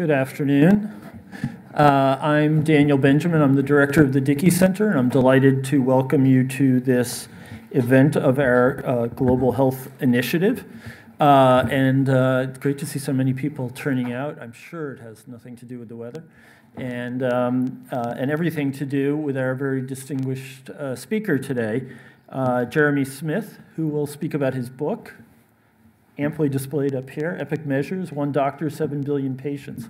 Good afternoon. Uh, I'm Daniel Benjamin. I'm the director of the Dickey Center, and I'm delighted to welcome you to this event of our uh, Global Health Initiative. Uh, and uh, great to see so many people turning out. I'm sure it has nothing to do with the weather, and um, uh, and everything to do with our very distinguished uh, speaker today, Jeremy Smith, who will speak about his book, amply displayed up here, Epic Measures, One Doctor, Seven Billion Patients.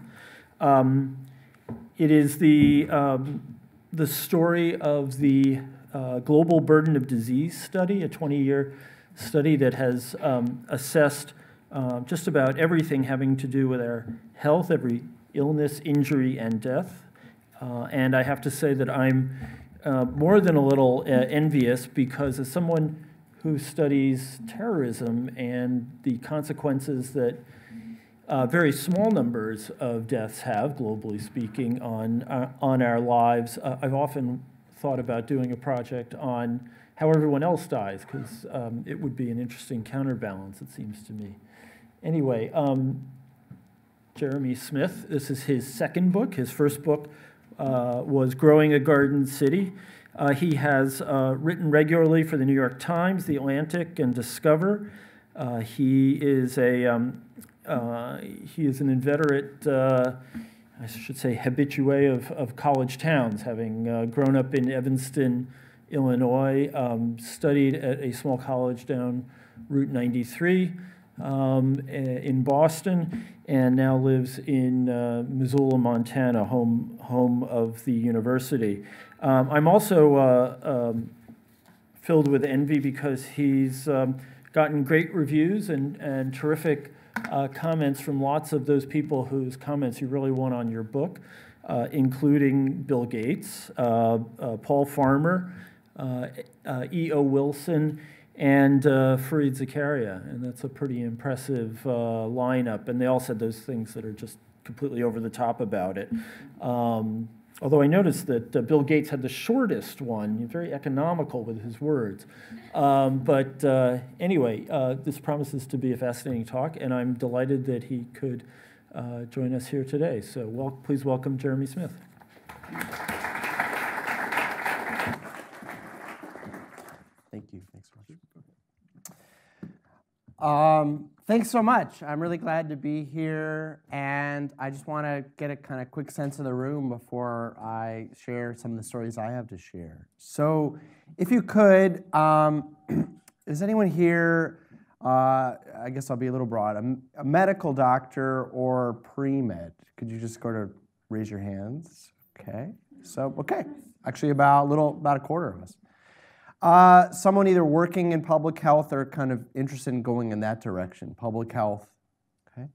Um, it is the, um, the story of the uh, Global Burden of Disease study, a 20-year study that has um, assessed uh, just about everything having to do with our health, every illness, injury, and death. Uh, and I have to say that I'm uh, more than a little uh, envious because as someone who studies terrorism and the consequences that uh, very small numbers of deaths have, globally speaking, on, uh, on our lives. Uh, I've often thought about doing a project on how everyone else dies, because um, it would be an interesting counterbalance, it seems to me. Anyway, um, Jeremy Smith, this is his second book. His first book uh, was Growing a Garden City. Uh, he has uh, written regularly for the New York Times, The Atlantic, and Discover. Uh, he is a um, uh, he is an inveterate, uh, I should say, habitué of, of college towns, having uh, grown up in Evanston, Illinois, um, studied at a small college down Route 93 um, in Boston, and now lives in Missoula, Montana, home, home of the university. Um, I'm also uh, um, filled with envy because he's um, gotten great reviews and, and terrific uh, comments from lots of those people whose comments you really want on your book, uh, including Bill Gates, uh, uh, Paul Farmer, uh, E.O. Wilson, and Fareed Zakaria. And that's a pretty impressive lineup. And they all said those things that are just completely over the top about it. Um, Although I noticed that uh, Bill Gates had the shortest one, very economical with his words. Um, but uh, anyway, uh, this promises to be a fascinating talk, and I'm delighted that he could uh, join us here today. So please welcome Jeremy Smith. Thank you. Thanks much. Um, Thanks so much. I'm really glad to be here, and I just want to get a kind of quick sense of the room before I share some of the stories I have to share. So, if you could, um, is anyone here? Uh, I guess I'll be a little broad. A, a medical doctor or pre med? Could you just go to raise your hands? Okay. So, okay, actually, about a little about a quarter of us. Uh, someone either working in public health or kind of interested in going in that direction, public health. Okay.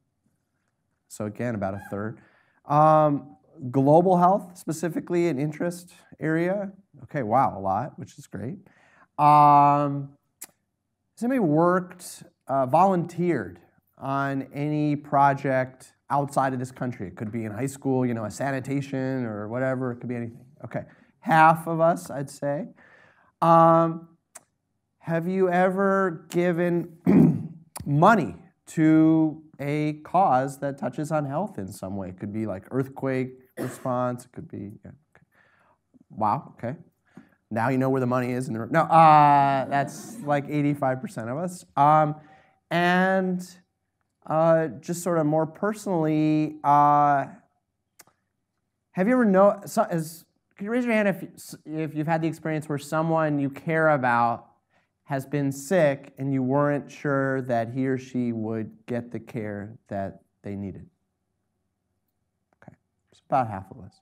So again, about a third. Um, global health, specifically an interest area. Okay, wow, a lot, which is great. Um, has anybody worked, uh, volunteered on any project outside of this country? It could be in high school, you know, a sanitation or whatever. It could be anything. Okay, half of us, I'd say. Um, have you ever given money to a cause that touches on health in some way? It could be like earthquake response. It could be, yeah, okay. wow, okay. Now you know where the money is. In the, no, uh, that's like 85% of us. Um, and uh, just sort of more personally, uh, have you ever know, so, as could you raise your hand if, if you've had the experience where someone you care about has been sick and you weren't sure that he or she would get the care that they needed? Okay, it's about half of us.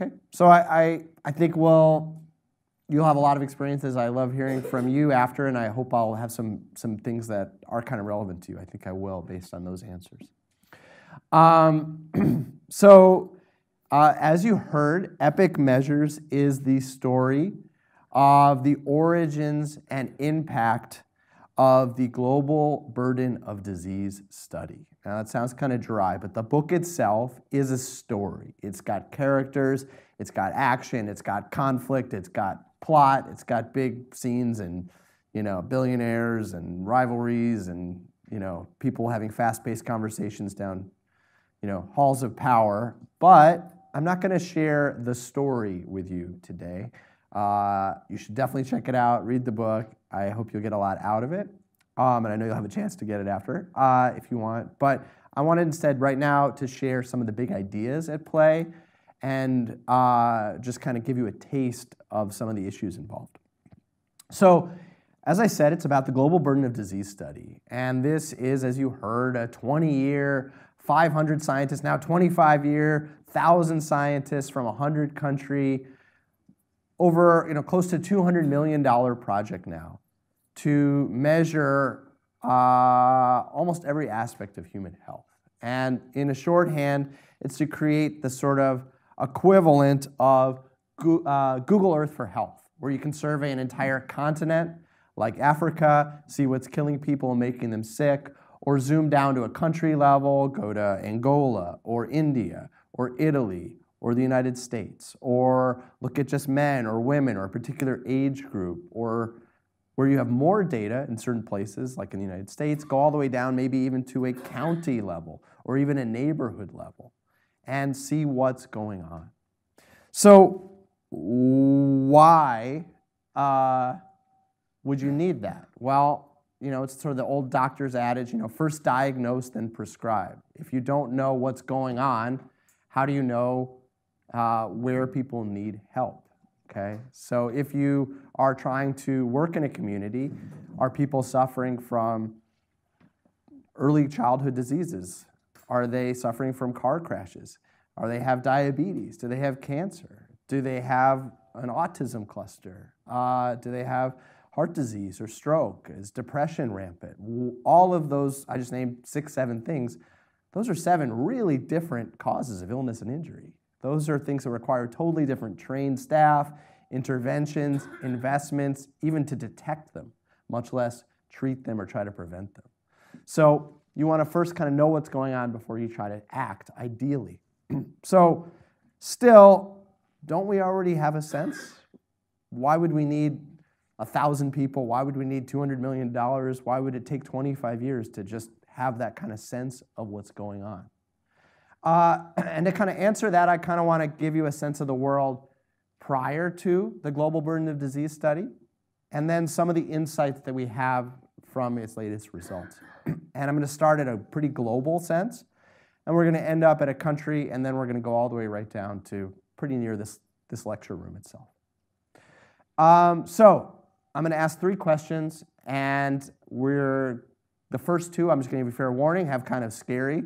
Okay, so I, I, I think we'll, you'll have a lot of experiences. I love hearing from you after, and I hope I'll have some, some things that are kind of relevant to you. I think I will based on those answers. Um, so, uh, as you heard, Epic Measures is the story of the origins and impact of the Global Burden of Disease study. Now, that sounds kind of dry, but the book itself is a story. It's got characters, it's got action, it's got conflict, it's got plot, it's got big scenes and you know billionaires and rivalries and you know people having fast-paced conversations down you know, halls of power, but I'm not going to share the story with you today. Uh, you should definitely check it out, read the book. I hope you'll get a lot out of it. Um, and I know you'll have a chance to get it after uh, if you want. But I wanted instead, right now, to share some of the big ideas at play and uh, just kind of give you a taste of some of the issues involved. So, as I said, it's about the global burden of disease study. And this is, as you heard, a 20 year, 500 scientists, now 25 year, 1,000 scientists from 100 country, over you know, close to $200 million project now to measure uh, almost every aspect of human health. And in a shorthand, it's to create the sort of equivalent of uh, Google Earth for Health, where you can survey an entire continent like Africa, see what's killing people and making them sick, or zoom down to a country level, go to Angola or India or Italy or the United States, or look at just men or women or a particular age group, or where you have more data in certain places, like in the United States, go all the way down maybe even to a county level or even a neighborhood level and see what's going on. So, why uh, would you need that? Well, you know, it's sort of the old doctor's adage, you know, first diagnose, then prescribe. If you don't know what's going on, how do you know uh, where people need help? Okay, so if you are trying to work in a community, are people suffering from early childhood diseases? Are they suffering from car crashes? Are they have diabetes? Do they have cancer? Do they have an autism cluster? Uh, do they have heart disease or stroke? Is depression rampant? All of those, I just named six, seven things. Those are seven really different causes of illness and injury. Those are things that require totally different trained staff, interventions, investments, even to detect them, much less treat them or try to prevent them. So you want to first kind of know what's going on before you try to act, ideally. so, still, don't we already have a sense? Why would we need a thousand people? Why would we need $200 million? Why would it take 25 years to just have that kind of sense of what's going on? Uh, and to kind of answer that, I kind of want to give you a sense of the world prior to the global burden of disease study, and then some of the insights that we have from its latest results. And I'm going to start at a pretty global sense, and we're going to end up at a country, and then we're going to go all the way right down to pretty near this, this lecture room itself. Um, so I'm going to ask three questions, and we're the first two. I'm just going to give you fair warning. Have kind of scary,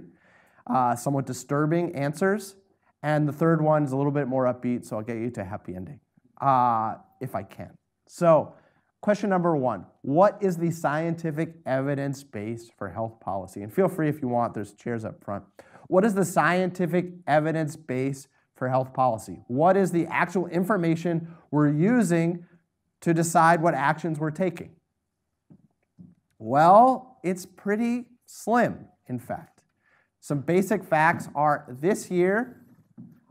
uh, somewhat disturbing answers, and the third one is a little bit more upbeat. So I'll get you to a happy ending, uh, if I can. So Question number one What is the scientific evidence base for health policy? And feel free if you want, there's chairs up front. What is the scientific evidence base for health policy? What is the actual information we're using to decide what actions we're taking? Well, it's pretty slim, in fact. Some basic facts are this year,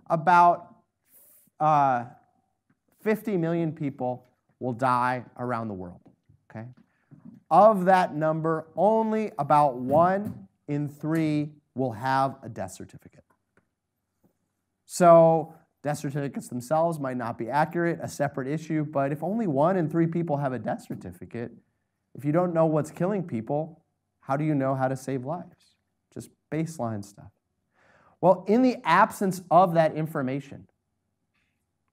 about uh, 50 million people will die around the world. Okay? Of that number, only about one in three will have a death certificate. So, death certificates themselves might not be accurate, a separate issue, but if only one in three people have a death certificate, if you don't know what's killing people, how do you know how to save lives? Just baseline stuff. Well, in the absence of that information,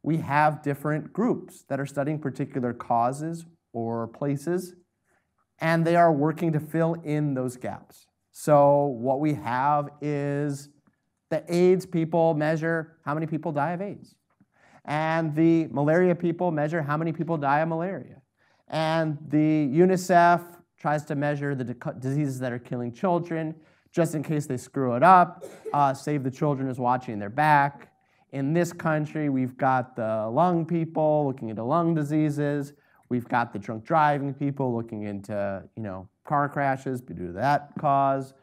we have different groups that are studying particular causes or places, and they are working to fill in those gaps. So, what we have is the AIDS people measure how many people die of AIDS, and the malaria people measure how many people die of malaria, and the UNICEF tries to measure the diseases that are killing children just in case they screw it up. Uh, Save the Children is watching their back. In this country, we've got the lung people looking into lung diseases. We've got the drunk driving people looking into, you know, car crashes due to that cause.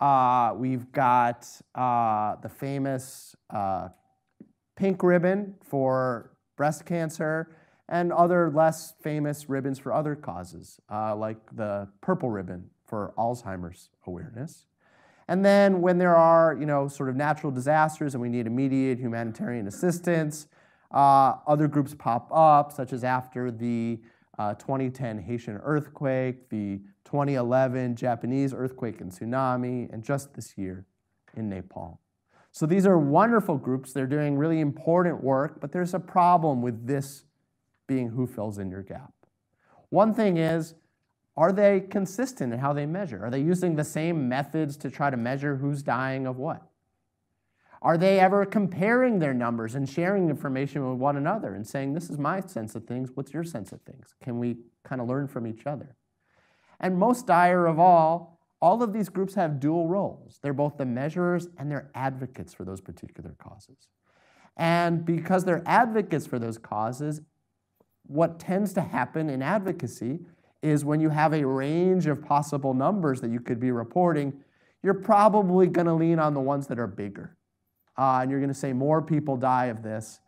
Uh, we've got uh, the famous uh, pink ribbon for breast cancer and other less famous ribbons for other causes, uh, like the purple ribbon for Alzheimer's awareness. And then when there are, you know, sort of natural disasters and we need immediate humanitarian assistance, uh, other groups pop up, such as after the uh, 2010 Haitian earthquake, the 2011 Japanese earthquake and tsunami, and just this year in Nepal. So these are wonderful groups. They're doing really important work, but there's a problem with this being who fills in your gap. One thing is, are they consistent in how they measure? Are they using the same methods to try to measure who's dying of what? Are they ever comparing their numbers and sharing information with one another and saying, This is my sense of things, what's your sense of things? Can we kind of learn from each other? And most dire of all, all of these groups have dual roles. They're both the measurers and they're advocates for those particular causes. And because they're advocates for those causes, what tends to happen in advocacy is when you have a range of possible numbers that you could be reporting, you're probably going to lean on the ones that are bigger. Uh, and you're going to say more people die of this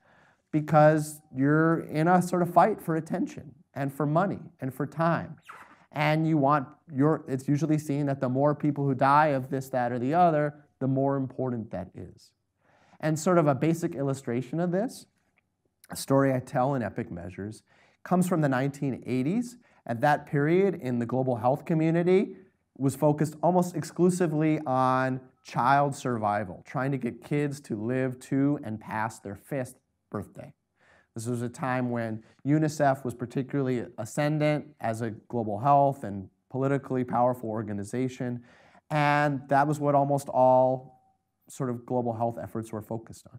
because you're in a sort of fight for attention and for money and for time. And you want your, it's usually seen that the more people who die of this, that, or the other, the more important that is. And sort of a basic illustration of this, a story I tell in Epic Measures, comes from the 1980s. At that period in the global health community, was focused almost exclusively on child survival, trying to get kids to live to and past their fifth birthday. This was a time when UNICEF was particularly ascendant as a global health and politically powerful organization, and that was what almost all sort of global health efforts were focused on.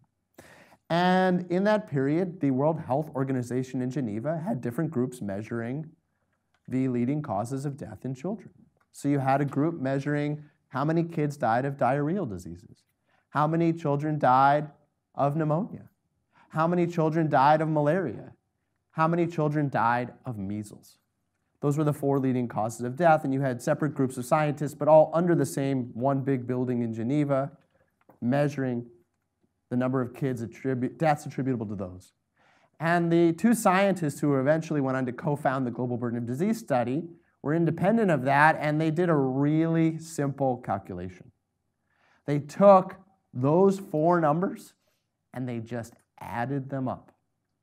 And in that period, the World Health Organization in Geneva had different groups measuring the leading causes of death in children. So you had a group measuring how many kids died of diarrheal diseases, how many children died of pneumonia, how many children died of malaria, how many children died of measles. Those were the four leading causes of death, and you had separate groups of scientists, but all under the same one big building in Geneva, measuring the number of kids attribu- deaths attributable to those. And the two scientists who eventually went on to co found the Global Burden of Disease study were independent of that, and they did a really simple calculation. They took those four numbers and they just added them up.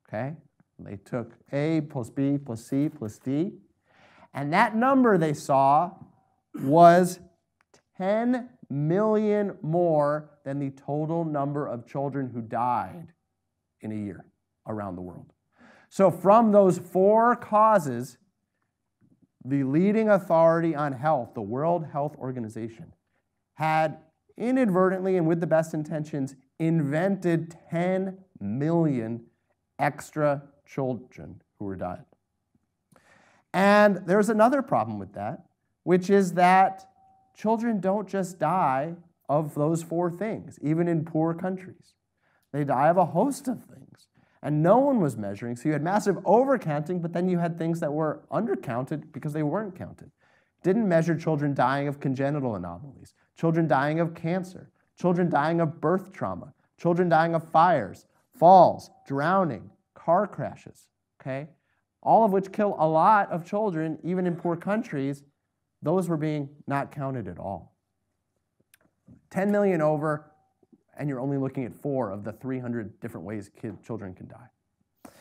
Okay? They took A plus B plus C plus D, and that number they saw was 10 million more than the total number of children who died in a year around the world. So, from those four causes, the leading authority on health, the World Health Organization, had inadvertently and with the best intentions invented 10 million extra children who were dying. And there's another problem with that, which is that children don't just die of those four things, even in poor countries. They die of a host of things and no one was measuring. So you had massive overcounting, but then you had things that were undercounted because they weren't counted. Didn't measure children dying of congenital anomalies, children dying of cancer, children dying of birth trauma, children dying of fires, falls, drowning, car crashes, okay? All of which kill a lot of children, even in poor countries. Those were being not counted at all. 10 million over, and you're only looking at four of the 300 different ways kid, children can die.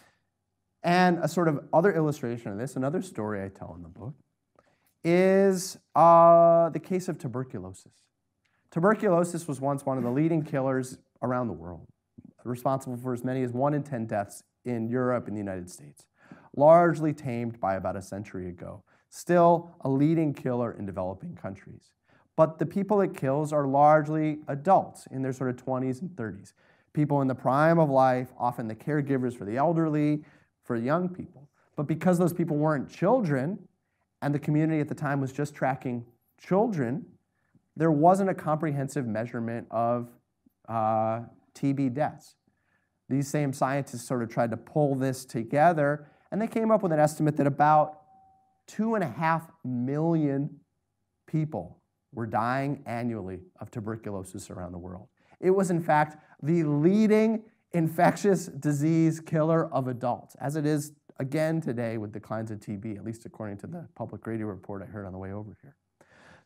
And a sort of other illustration of this, another story I tell in the book, is uh, the case of tuberculosis. Tuberculosis was once one of the leading killers around the world, responsible for as many as one in 10 deaths in Europe and the United States, largely tamed by about a century ago, still a leading killer in developing countries but the people it kills are largely adults in their sort of 20s and 30s. People in the prime of life, often the caregivers for the elderly, for young people. But because those people weren't children, and the community at the time was just tracking children, there wasn't a comprehensive measurement of uh, TB deaths. These same scientists sort of tried to pull this together, and they came up with an estimate that about two and a half million people were dying annually of tuberculosis around the world. It was, in fact, the leading infectious disease killer of adults, as it is again today with declines of TB, at least according to the public radio report I heard on the way over here.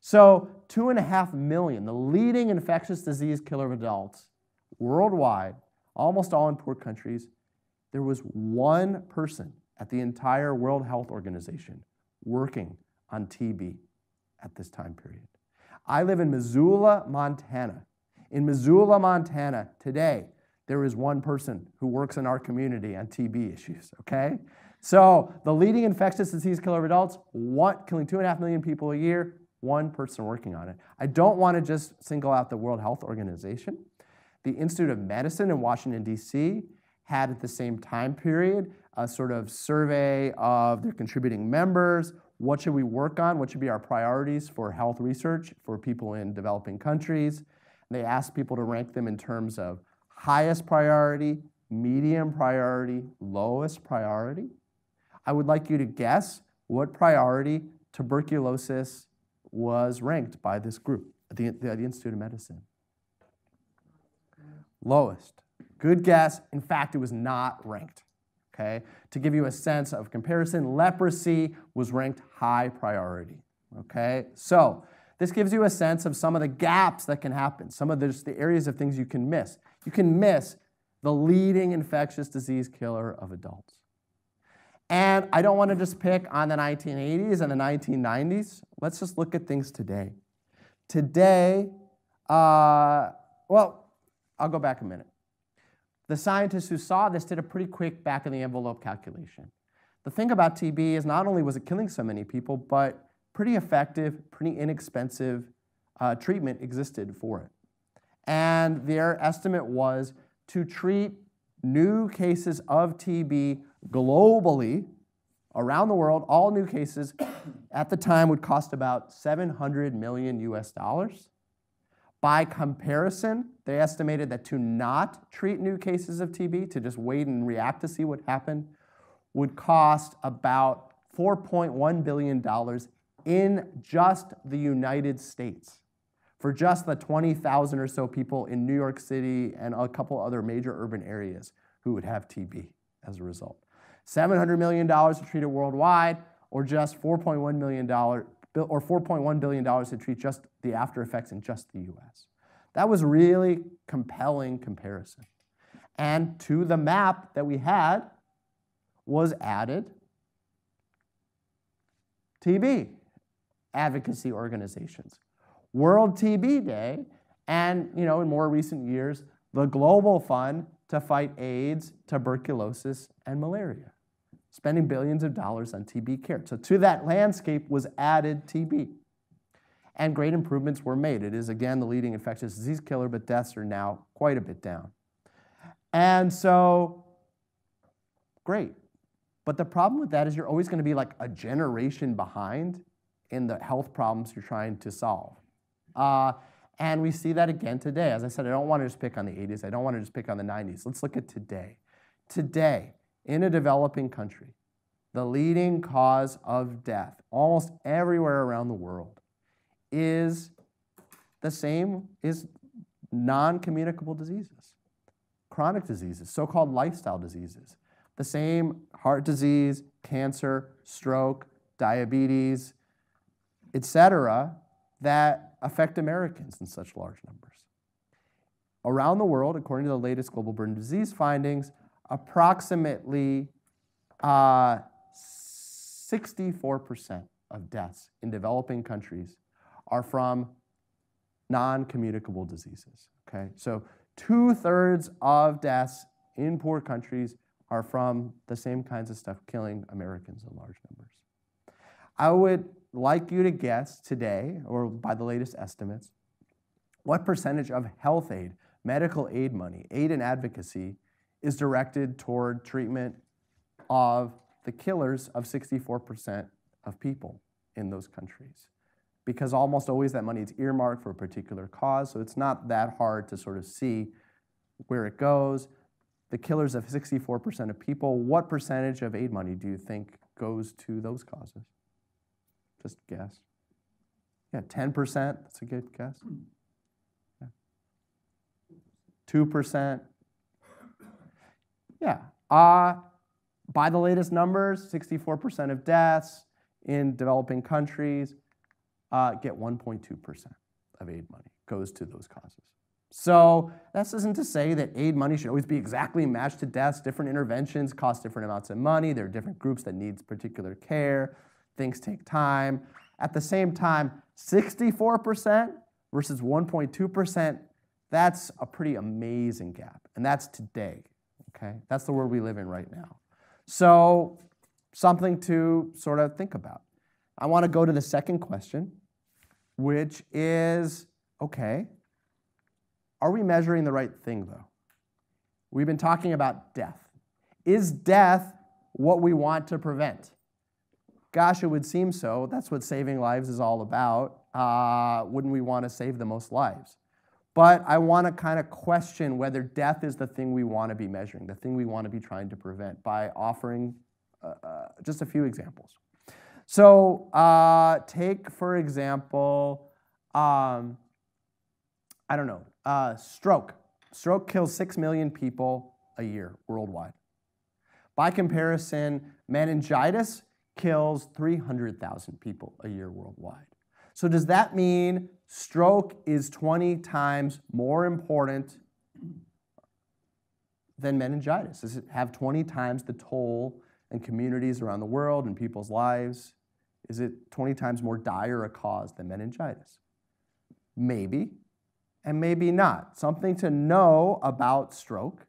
So, two and a half million, the leading infectious disease killer of adults worldwide, almost all in poor countries, there was one person at the entire World Health Organization working on TB at this time period. I live in Missoula, Montana. In Missoula, Montana, today, there is one person who works in our community on TB issues, okay? So the leading infectious disease killer of adults, one, killing two and a half million people a year, one person working on it. I don't want to just single out the World Health Organization. The Institute of Medicine in Washington, D.C. had at the same time period a sort of survey of their contributing members. What should we work on? What should be our priorities for health research for people in developing countries? And they asked people to rank them in terms of highest priority, medium priority, lowest priority. I would like you to guess what priority tuberculosis was ranked by this group the, the, the Institute of Medicine. Lowest. Good guess. In fact, it was not ranked. Okay? To give you a sense of comparison, leprosy was ranked high priority. Okay? So, this gives you a sense of some of the gaps that can happen, some of the, the areas of things you can miss. You can miss the leading infectious disease killer of adults. And I don't want to just pick on the 1980s and the 1990s. Let's just look at things today. Today, uh, well, I'll go back a minute. The scientists who saw this did a pretty quick back of the envelope calculation. The thing about TB is not only was it killing so many people, but pretty effective, pretty inexpensive uh, treatment existed for it. And their estimate was to treat new cases of TB globally, around the world, all new cases at the time would cost about 700 million US dollars. By comparison, they estimated that to not treat new cases of TB, to just wait and react to see what happened, would cost about $4.1 billion in just the United States for just the 20,000 or so people in New York City and a couple other major urban areas who would have TB as a result. $700 million to treat it worldwide, or just $4.1 million or $4.1 billion to treat just the after effects in just the US. That was really compelling comparison. And to the map that we had was added TB advocacy organizations. World TB Day, and you know, in more recent years, the Global Fund to fight AIDS, tuberculosis, and malaria, spending billions of dollars on TB care. So to that landscape was added TB. And great improvements were made. It is, again, the leading infectious disease killer, but deaths are now quite a bit down. And so, great. But the problem with that is you're always going to be like a generation behind in the health problems you're trying to solve. Uh, and we see that again today. As I said, I don't want to just pick on the 80s. I don't want to just pick on the 90s. Let's look at today. Today, in a developing country, the leading cause of death, almost everywhere around the world, is the same, is non-communicable diseases, chronic diseases, so-called lifestyle diseases. The same heart disease, cancer, stroke, diabetes, etc., that affect Americans in such large numbers. Around the world, according to the latest global burden disease findings, approximately uh, 64% of deaths in developing countries are from non communicable diseases. Okay? So, two thirds of deaths in poor countries are from the same kinds of stuff killing Americans in large numbers. I would like you to guess today, or by the latest estimates, what percentage of health aid, medical aid money, aid and advocacy is directed toward treatment of the killers of 64% of people in those countries. Because almost always that money is earmarked for a particular cause, so it's not that hard to sort of see where it goes. The killers of 64% of people, what percentage of aid money do you think goes to those causes? Just guess. Yeah, 10%, that's a good guess. Yeah. 2%. Yeah. Uh, by the latest numbers, 64% of deaths in developing countries uh, get 1.2% of aid money goes to those causes. So that isn't to say that aid money should always be exactly matched to deaths. Different interventions cost different amounts of money. There are different groups that needs particular care. Things take time. At the same time, 64% versus 1.2%, that's a pretty amazing gap. And that's today, okay? That's the world we live in right now. So something to sort of think about. I want to go to the second question, which is, okay, are we measuring the right thing, though? We've been talking about death. Is death what we want to prevent? Gosh, it would seem so. That's what saving lives is all about. Uh, wouldn't we want to save the most lives? But I want to kind of question whether death is the thing we want to be measuring, the thing we want to be trying to prevent by offering uh, uh, just a few examples. So, uh, take, for example, um, I don't know, uh, stroke. Stroke kills 6 million people a year worldwide. By comparison, meningitis kills 300,000 people a year worldwide. So, does that mean stroke is 20 times more important than meningitis? Does it have 20 times the toll in communities around the world and people's lives? Is it 20 times more dire a cause than meningitis? Maybe and maybe not. Something to know about stroke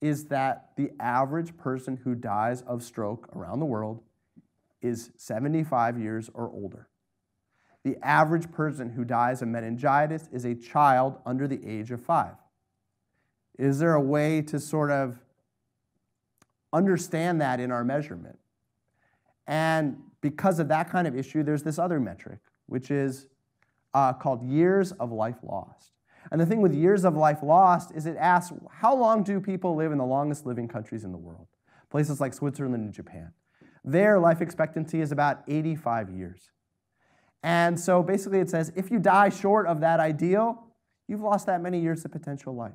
is that the average person who dies of stroke around the world is 75 years or older. The average person who dies of meningitis is a child under the age of five. Is there a way to sort of understand that in our measurement? And because of that kind of issue, there's this other metric, which is uh, called years of life lost. And the thing with years of life lost is it asks how long do people live in the longest living countries in the world? Places like Switzerland and Japan. Their life expectancy is about 85 years. And so basically it says if you die short of that ideal, you've lost that many years of potential life.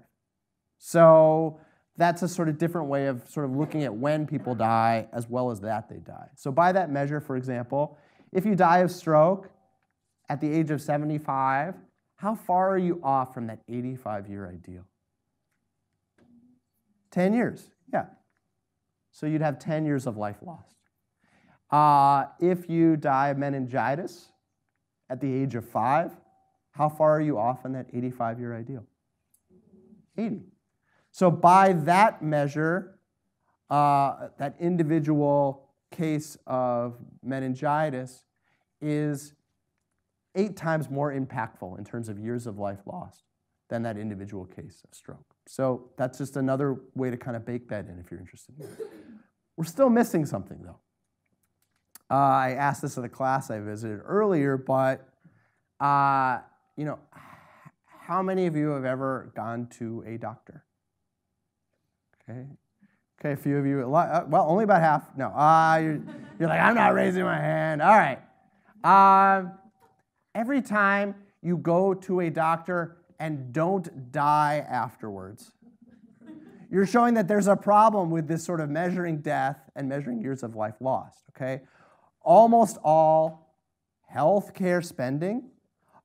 So that's a sort of different way of sort of looking at when people die as well as that they die. So by that measure, for example, if you die of stroke at the age of 75, how far are you off from that 85 year ideal? 10 years, yeah. So you'd have 10 years of life lost. Uh, if you die of meningitis at the age of five, how far are you off on that 85 year ideal? 80. So, by that measure, uh, that individual case of meningitis is eight times more impactful in terms of years of life lost than that individual case of stroke. So that's just another way to kind of bake that in if you're interested. We're still missing something though. Uh, I asked this in the class I visited earlier, but uh, you know, how many of you have ever gone to a doctor? Okay, okay, a few of you. Uh, well, only about half. No, uh, you're, you're like, I'm not raising my hand. All right. Uh, every time you go to a doctor and don't die afterwards. You're showing that there's a problem with this sort of measuring death and measuring years of life lost, okay? Almost all healthcare spending,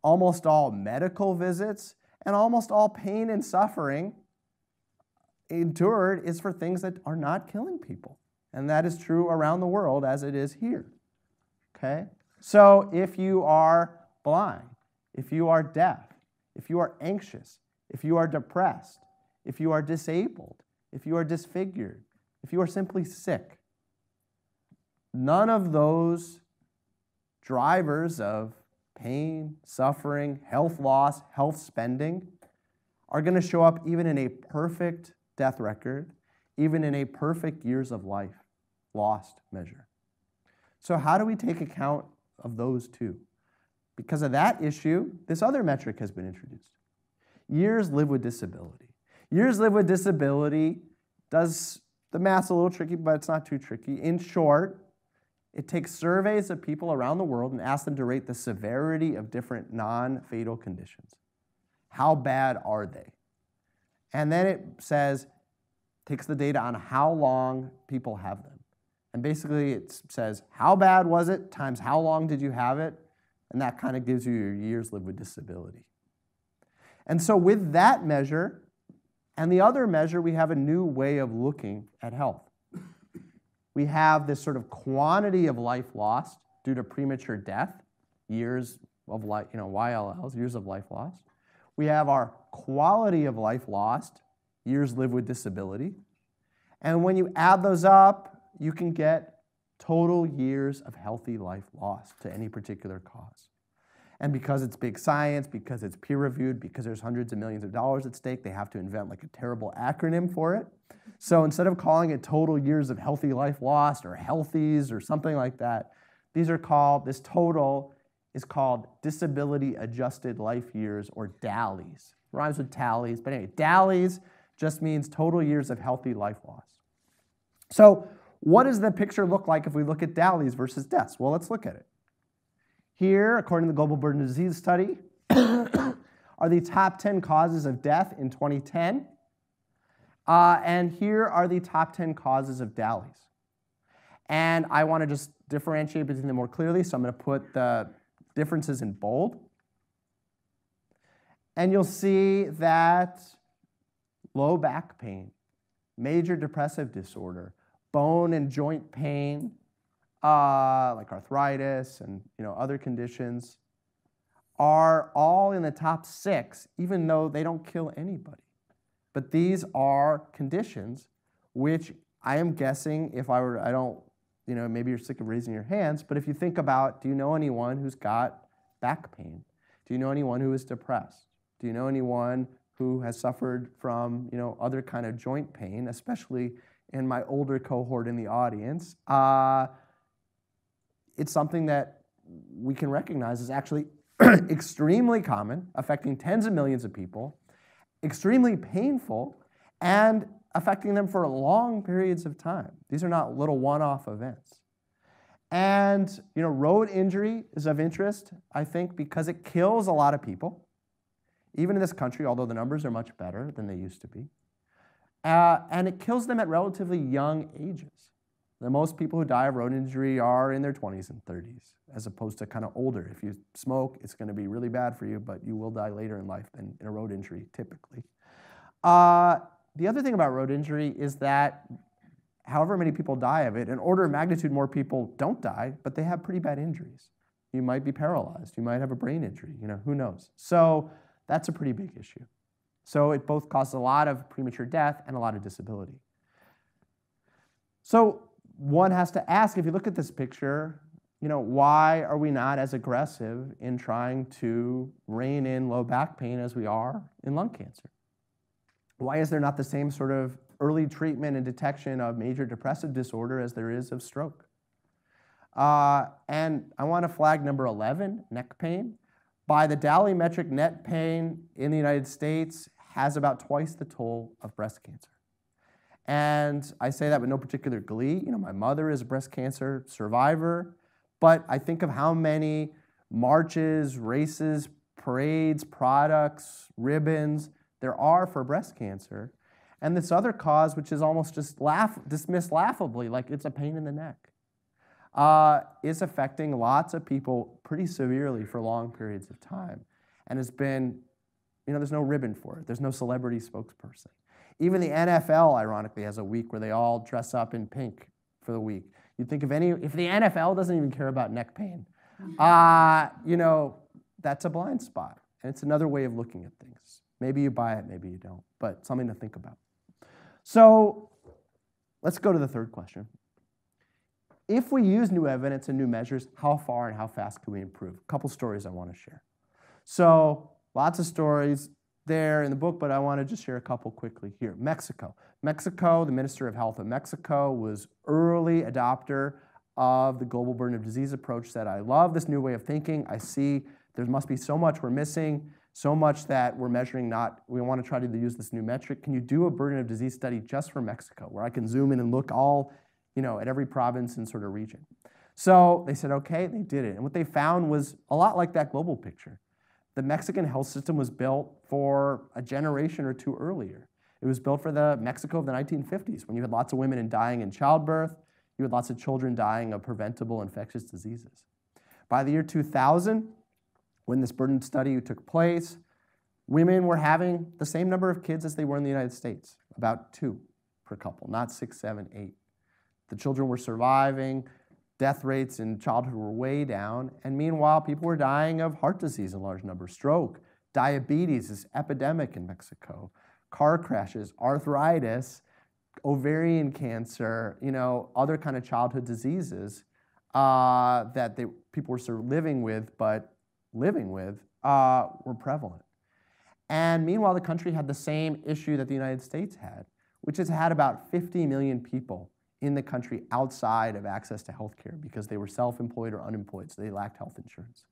almost all medical visits, and almost all pain and suffering endured is for things that are not killing people. And that is true around the world as it is here. Okay? So if you are blind, if you are deaf, if you are anxious, if you are depressed, if you are disabled, if you are disfigured, if you are simply sick, none of those drivers of pain, suffering, health loss, health spending are going to show up even in a perfect death record, even in a perfect years of life lost measure. So, how do we take account of those two? Because of that issue, this other metric has been introduced. Years live with disability. Years live with disability does the math's a little tricky, but it's not too tricky. In short, it takes surveys of people around the world and asks them to rate the severity of different non fatal conditions. How bad are they? And then it says, takes the data on how long people have them. And basically it says, how bad was it times how long did you have it and that kind of gives you your years lived with disability. And so, with that measure and the other measure, we have a new way of looking at health. We have this sort of quantity of life lost due to premature death, years of life, you know, YLLs, years of life lost. We have our quality of life lost, years lived with disability. And when you add those up, you can get total years of healthy life lost to any particular cause. And because it's big science, because it's peer reviewed, because there's hundreds of millions of dollars at stake, they have to invent like a terrible acronym for it. So instead of calling it total years of healthy life lost or healthies or something like that, these are called, this total is called disability adjusted life years or DALYs. Rhymes with tallies, but anyway, DALYs just means total years of healthy life lost. So, what does the picture look like if we look at DALYs versus deaths? Well, let's look at it. Here, according to the Global Burden of Disease Study, are the top 10 causes of death in 2010. Uh, and here are the top 10 causes of DALYs. And I want to just differentiate between them more clearly, so I'm going to put the differences in bold. And you'll see that low back pain, major depressive disorder, bone and joint pain, uh, like arthritis and you know, other conditions, are all in the top six, even though they don't kill anybody. But these are conditions which I am guessing if I were, I don't, you know, maybe you're sick of raising your hands, but if you think about, do you know anyone who's got back pain? Do you know anyone who is depressed? Do you know anyone who has suffered from, you know, other kind of joint pain, especially in my older cohort in the audience? Uh, it's something that we can recognize is actually extremely common, affecting tens of millions of people, extremely painful, and affecting them for long periods of time. These are not little one off events. And you know, road injury is of interest, I think, because it kills a lot of people, even in this country, although the numbers are much better than they used to be. Uh, and it kills them at relatively young ages. The most people who die of road injury are in their 20s and 30s, as opposed to kind of older. If you smoke, it's going to be really bad for you, but you will die later in life than in a road injury, typically. Uh, the other thing about road injury is that however many people die of it, an order of magnitude more people don't die, but they have pretty bad injuries. You might be paralyzed, you might have a brain injury, you know, who knows? So that's a pretty big issue. So it both causes a lot of premature death and a lot of disability. So one has to ask if you look at this picture, you know, why are we not as aggressive in trying to rein in low back pain as we are in lung cancer? Why is there not the same sort of early treatment and detection of major depressive disorder as there is of stroke? Uh, and I want to flag number 11, neck pain. By the DALY metric, neck pain in the United States has about twice the toll of breast cancer. And I say that with no particular glee. You know, my mother is a breast cancer survivor, but I think of how many marches, races, parades, products, ribbons there are for breast cancer. And this other cause, which is almost just laugh, dismissed laughably, like it's a pain in the neck, uh, is affecting lots of people pretty severely for long periods of time. And has been, you know, there's no ribbon for it, there's no celebrity spokesperson. Even the NFL, ironically, has a week where they all dress up in pink for the week. You'd think of any, if the NFL doesn't even care about neck pain, uh, you know, that's a blind spot. And it's another way of looking at things. Maybe you buy it, maybe you don't, but something to think about. So let's go to the third question. If we use new evidence and new measures, how far and how fast can we improve? A couple stories I want to share. So lots of stories there in the book, but I want to just share a couple quickly here. Mexico. Mexico, the Minister of Health of Mexico was early adopter of the global burden of disease approach said, I love this new way of thinking. I see there must be so much we're missing, so much that we're measuring not, we want to try to use this new metric. Can you do a burden of disease study just for Mexico where I can zoom in and look all, you know, at every province and sort of region? So they said, okay, they did it. And what they found was a lot like that global picture the Mexican health system was built for a generation or two earlier. It was built for the Mexico of the 1950s when you had lots of women dying in childbirth, you had lots of children dying of preventable infectious diseases. By the year 2000, when this burden study took place, women were having the same number of kids as they were in the United States, about two per couple, not six, seven, eight. The children were surviving, death rates in childhood were way down, and meanwhile, people were dying of heart disease in large numbers, stroke, diabetes is epidemic in Mexico, car crashes, arthritis, ovarian cancer, you know, other kind of childhood diseases uh, that they, people were sort of living with, but living with, uh, were prevalent. And meanwhile, the country had the same issue that the United States had, which has had about 50 million people in the country outside of access to health care because they were self employed or unemployed, so they lacked health insurance.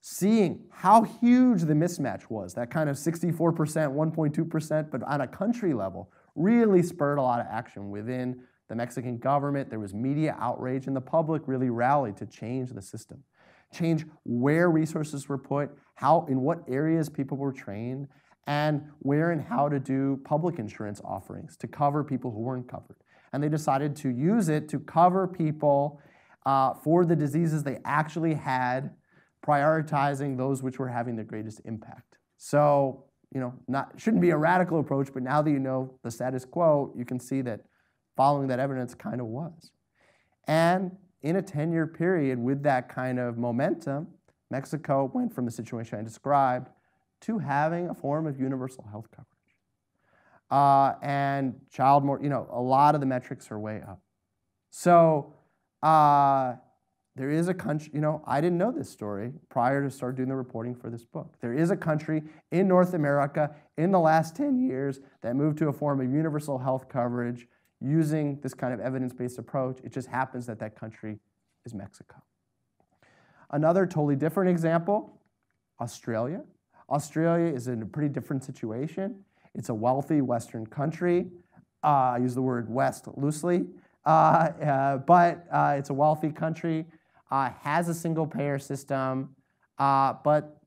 Seeing how huge the mismatch was, that kind of 64%, 1.2%, but on a country level, really spurred a lot of action within the Mexican government. There was media outrage, and the public really rallied to change the system, change where resources were put, how, in what areas people were trained, and where and how to do public insurance offerings to cover people who weren't covered. And they decided to use it to cover people uh, for the diseases they actually had, prioritizing those which were having the greatest impact. So you know, not shouldn't be a radical approach, but now that you know the status quo, you can see that following that evidence kind of was. And in a 10 year period with that kind of momentum, Mexico went from the situation I described to having a form of universal health coverage. Uh, and child more, you know, a lot of the metrics are way up. So uh, there is a country, you know, I didn't know this story prior to start doing the reporting for this book. There is a country in North America in the last 10 years that moved to a form of universal health coverage using this kind of evidence-based approach. It just happens that that country is Mexico. Another totally different example, Australia. Australia is in a pretty different situation. It's a wealthy Western country. Uh, I use the word West loosely, uh, uh, but uh, it's a wealthy country has a single payer system, but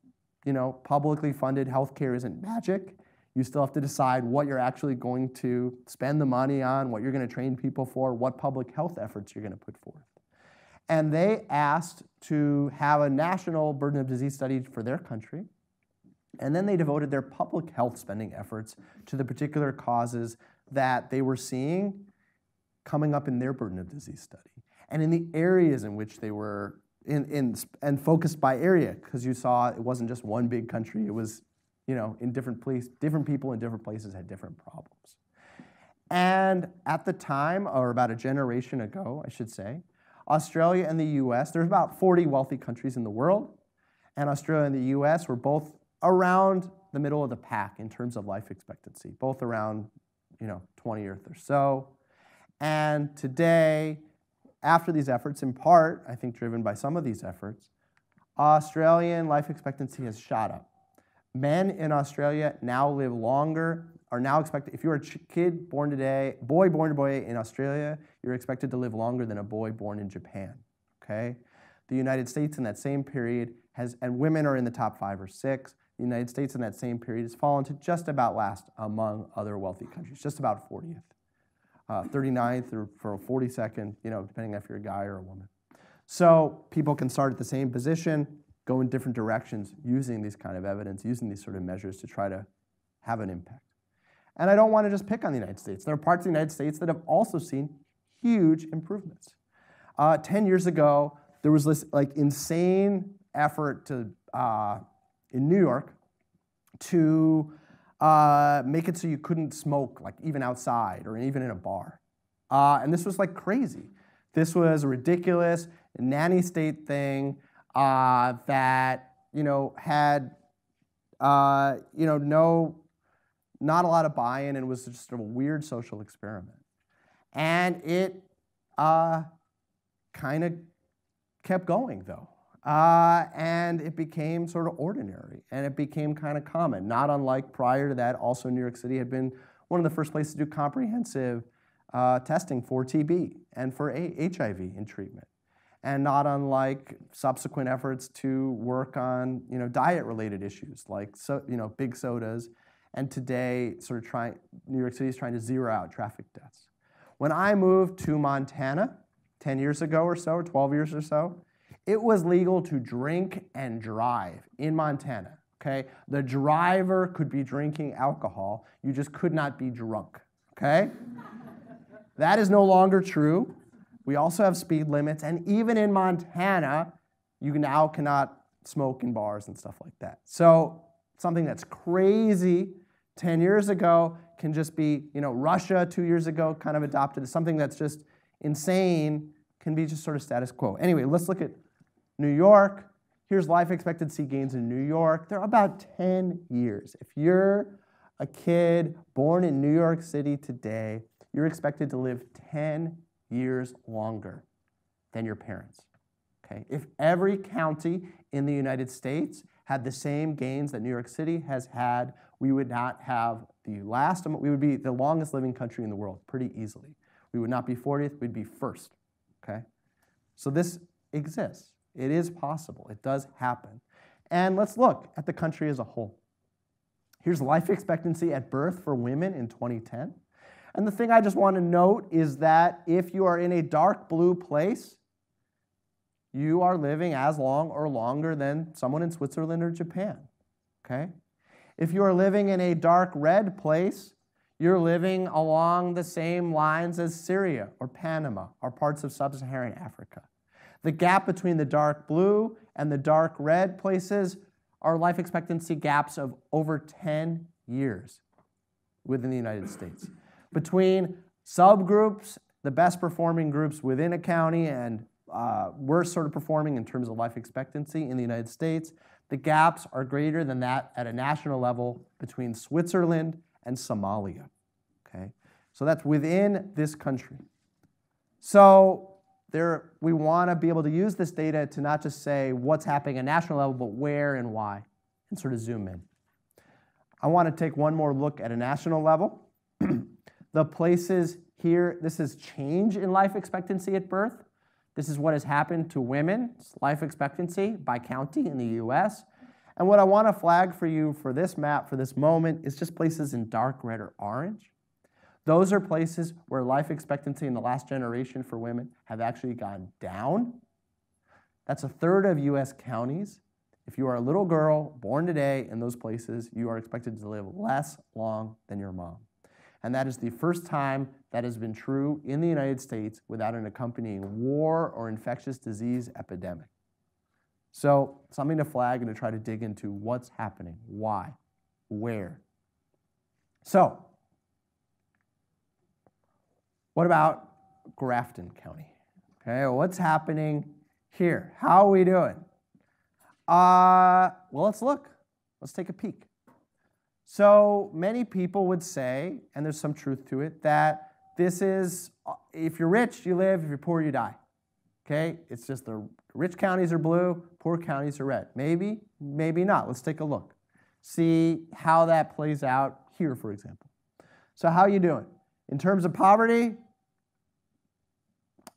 you know, publicly funded healthcare isn't magic. You still have to decide what you're actually going to spend the money on, what you're going to train people for, what public health efforts you're going to put forth. And they asked to have a national burden of disease study for their country. And then they devoted their public health spending efforts to the particular causes that they were seeing coming up in their burden of disease study and in the areas in which they were in, in and focused by area because you saw it wasn't just one big country. It was you know in different place different people in different places had different problems. And at the time or about a generation ago i should say australia and the us there's about 40 wealthy countries in the world and australia and the us were both around the middle of the pack in terms of life expectancy both around you know 20 or so and today after these efforts, in part, I think driven by some of these efforts, Australian life expectancy has shot up. Men in Australia now live longer, are now expected, if you're a kid born today, boy born today in Australia, you're expected to live longer than a boy born in Japan, okay? The United States in that same period has, and women are in the top five or six, the United States in that same period has fallen to just about last among other wealthy countries, just about 40th uh, 39th or for a 42nd, you know, depending if you're a guy or a woman. So people can start at the same position, go in different directions using these kind of evidence, using these sort of measures to try to have an impact. And I don't want to just pick on the United States. There are parts of the United States that have also seen huge improvements. Uh, 10 years ago, there was this like insane effort to, uh, in New York to uh, make it so you couldn't smoke, like even outside or even in a bar. Uh, and this was like crazy. This was a ridiculous nanny state thing uh, that you know had uh, you know no, not a lot of buy-in and was just a weird social experiment. And it uh, kind of kept going though. Uh, and it became sort of ordinary and it became kind of common. Not unlike prior to that, also New York City had been one of the first places to do comprehensive uh, testing for TB and for A- HIV in treatment. And not unlike subsequent efforts to work on you know, diet related issues like so, you know, big sodas. And today, sort of trying, New York City is trying to zero out traffic deaths. When I moved to Montana 10 years ago or so, or 12 years or so, It was legal to drink and drive in Montana. Okay? The driver could be drinking alcohol, you just could not be drunk. Okay? that is no longer true. We also have speed limits, and even in Montana, you now cannot smoke in bars and stuff like that. So, something that's crazy 10 years ago can just be, you know, Russia two years ago kind of adopted something that's just insane can be just sort of status quo. Anyway, let's look at New York. Here's life expectancy gains in New York. They're about 10 years. If you're a kid born in New York City today, you're expected to live 10 years longer than your parents. Okay? If every county in the United States had the same gains that New York City has had, we would not have the last, we would be the longest living country in the world pretty easily. We would not be 40th, we'd be first. Okay? So this exists. It is possible. It does happen. And let's look at the country as a whole. Here's life expectancy at birth for women in 2010. And the thing I just want to note is that if you are in a dark blue place, you are living as long or longer than someone in Switzerland or Japan. Okay? If you are living in a dark red place, you're living along the same lines as Syria or Panama or parts of sub Saharan Africa. The gap between the dark blue and the dark red places are life expectancy gaps of over 10 years within the United States. Between subgroups, the best performing groups within a county, and uh, worst sort of performing in terms of life expectancy in the United States, the gaps are greater than that at a national level between Switzerland and Somalia. Okay? So that's within this country. So there, we want to be able to use this data to not just say what's happening at national level, but where and why, and sort of zoom in. I want to take one more look at a national level. the places here, this is change in life expectancy at birth. This is what has happened to women's life expectancy by county in the US. And what I want to flag for you for this map, for this moment, is just places in dark red or orange. Those are places where life expectancy in the last generation for women have actually gone down. That's a third of US counties. If you are a little girl born today in those places, you are expected to live less long than your mom. And that is the first time that has been true in the United States without an accompanying war or infectious disease epidemic. So, something to flag and to try to dig into what's happening, why, where. So, what about Grafton County? Okay, what's happening here? How are we doing? Uh, well, let's look. Let's take a peek. So many people would say, and there's some truth to it, that this is if you're rich, you live, if you're poor, you die. Okay? It's just the rich counties are blue, poor counties are red. Maybe, maybe not. Let's take a look. See how that plays out here, for example. So, how are you doing? In terms of poverty,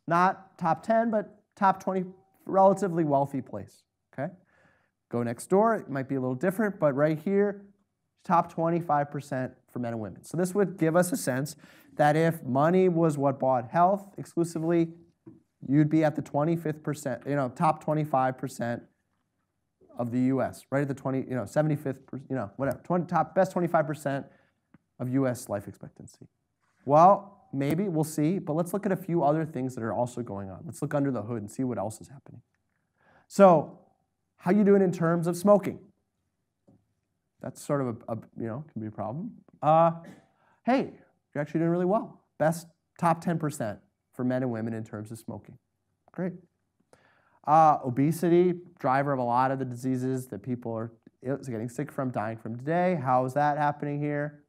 not top 10, but top 20, relatively wealthy place. Okay? Go next door, it might be a little different, but right here, top 25% for men and women. So this would give us a sense that if money was what bought health exclusively, you'd be at the 25th percent, you know, top 25% of the US, right at the 20, you know, 75th, you know, whatever, 20, top best 25% of US life expectancy. Well, Maybe, we'll see. But let's look at a few other things that are also going on. Let's look under the hood and see what else is happening. So, how you doing in terms of smoking? That's sort of a, a you know, can be a problem. Uh, hey, you're actually doing really well. Best top 10% for men and women in terms of smoking. Great. Uh, obesity, driver of a lot of the diseases that people are getting sick from, dying from today. How is that happening here?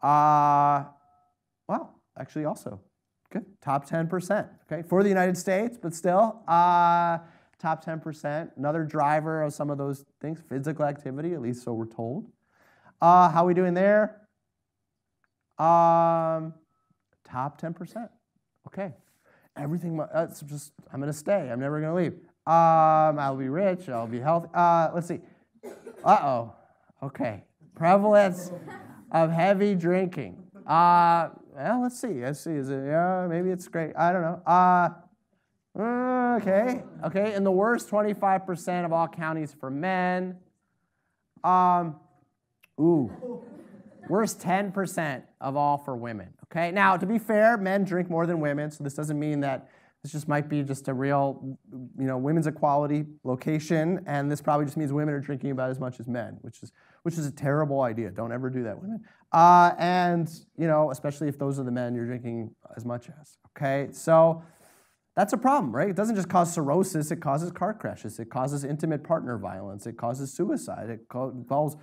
Uh, well, actually also. Good. Top 10%, okay, for the United States, but still, uh, top 10%. Another driver of some of those things, physical activity, at least so we're told. Uh, how are we doing there? Um, top 10%. Okay. Everything, that's just, I'm going to stay. I'm never going to leave. Um, I'll be rich. I'll be healthy. Uh, let's see. Uh oh. Okay. Prevalence of heavy drinking. Uh, well, let's see. Let's see. Is it? Yeah, maybe it's great. I don't know. Uh, Okay, okay. In the worst 25% of all counties for men. Um, ooh, worst 10% of all for women. Okay, now to be fair, men drink more than women, so this doesn't mean that this just might be just a real, you know, women's equality location, and this probably just means women are drinking about as much as men, which is which is a terrible idea. Don't ever do that, women. Uh, and you know, especially if those are the men you're drinking as much as. Okay, so that's a problem, right? It doesn't just cause cirrhosis, it causes car crashes, it causes intimate partner violence, it causes suicide, it causes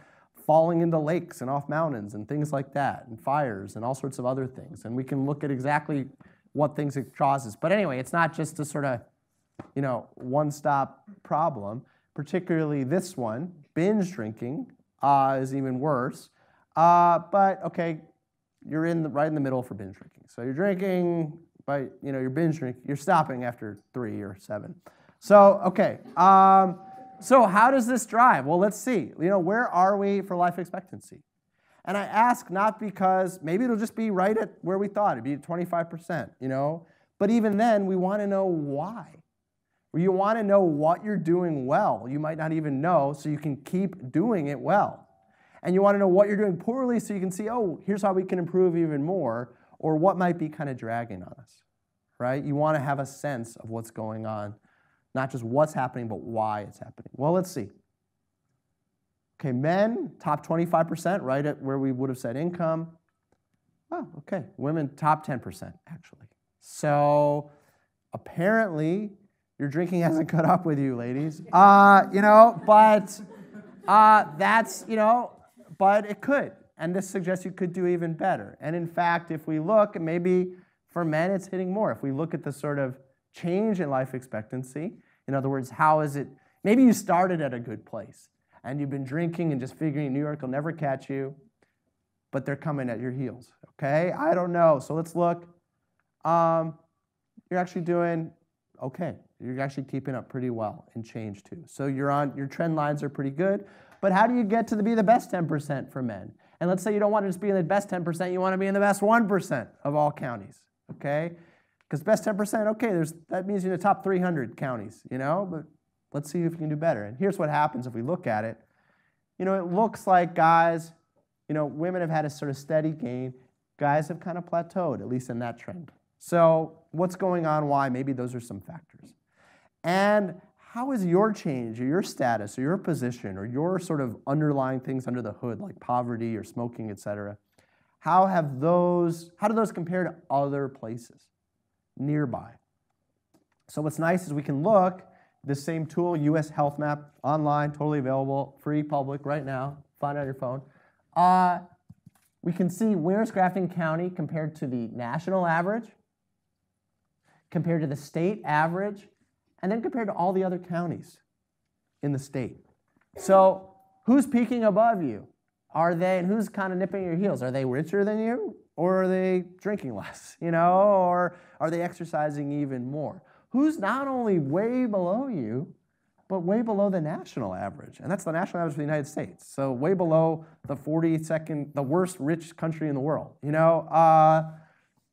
falling into lakes and off mountains and things like that, and fires and all sorts of other things. And we can look at exactly what things it causes. But anyway, it's not just a sort of, you know, one-stop problem. Particularly this one, binge drinking, uh, is even worse. Uh, but okay, you're in the, right in the middle for binge drinking. So you're drinking but you know, you're binge drinking, you're stopping after three or seven. So, okay. Um, so how does this drive? Well, let's see. You know, where are we for life expectancy? And I ask not because maybe it'll just be right at where we thought, it'd be 25%, you know? But even then, we want to know why. You want to know what you're doing well. You might not even know, so you can keep doing it well. And you want to know what you're doing poorly so you can see, oh, here's how we can improve even more or what might be kind of dragging on us, right? You want to have a sense of what's going on, not just what's happening, but why it's happening. Well, let's see. Okay, men, top 25%, right at where we would have said income. Oh, okay. Women, top 10%, actually. So apparently, your drinking hasn't caught up with you, ladies. Uh, you know, but uh, that's, you know, but it could. And this suggests you could do even better. And in fact, if we look, maybe for men it's hitting more. If we look at the sort of change in life expectancy, in other words, how is it? Maybe you started at a good place and you've been drinking and just figuring New York will never catch you, but they're coming at your heels. Okay? I don't know. So let's look. Um, you're actually doing okay. You're actually keeping up pretty well in change too. So you're on your trend lines are pretty good. But how do you get to the, be the best 10% for men? And let's say you don't want to just be in the best 10%, you want to be in the best 1% of all counties, okay? Because best 10%, okay, there's, that means you're in the top 300 counties, you know? But let's see if you can do better. And here's what happens if we look at it. You know, it looks like guys, you know, women have had a sort of steady gain. Guys have kind of plateaued, at least in that trend. So what's going on? Why? Maybe those are some factors. And how is your change or your status or your position or your sort of underlying things under the hood like poverty or smoking et cetera how have those how do those compare to other places nearby? So what's nice is we can look the same tool us health map online totally available free public right now find it on your phone. Uh, we can see where's grafton county compared to the national average compared to the state average and then compared to all the other counties in the state. So, who's peaking above you? Are they, and who's kind of nipping your heels? Are they richer than you, or are they drinking less, you know, or are they exercising even more? Who's not only way below you, but way below the national average. And that's the national average for the United States. So, way below the 42nd, the worst rich country in the world, you know? Uh,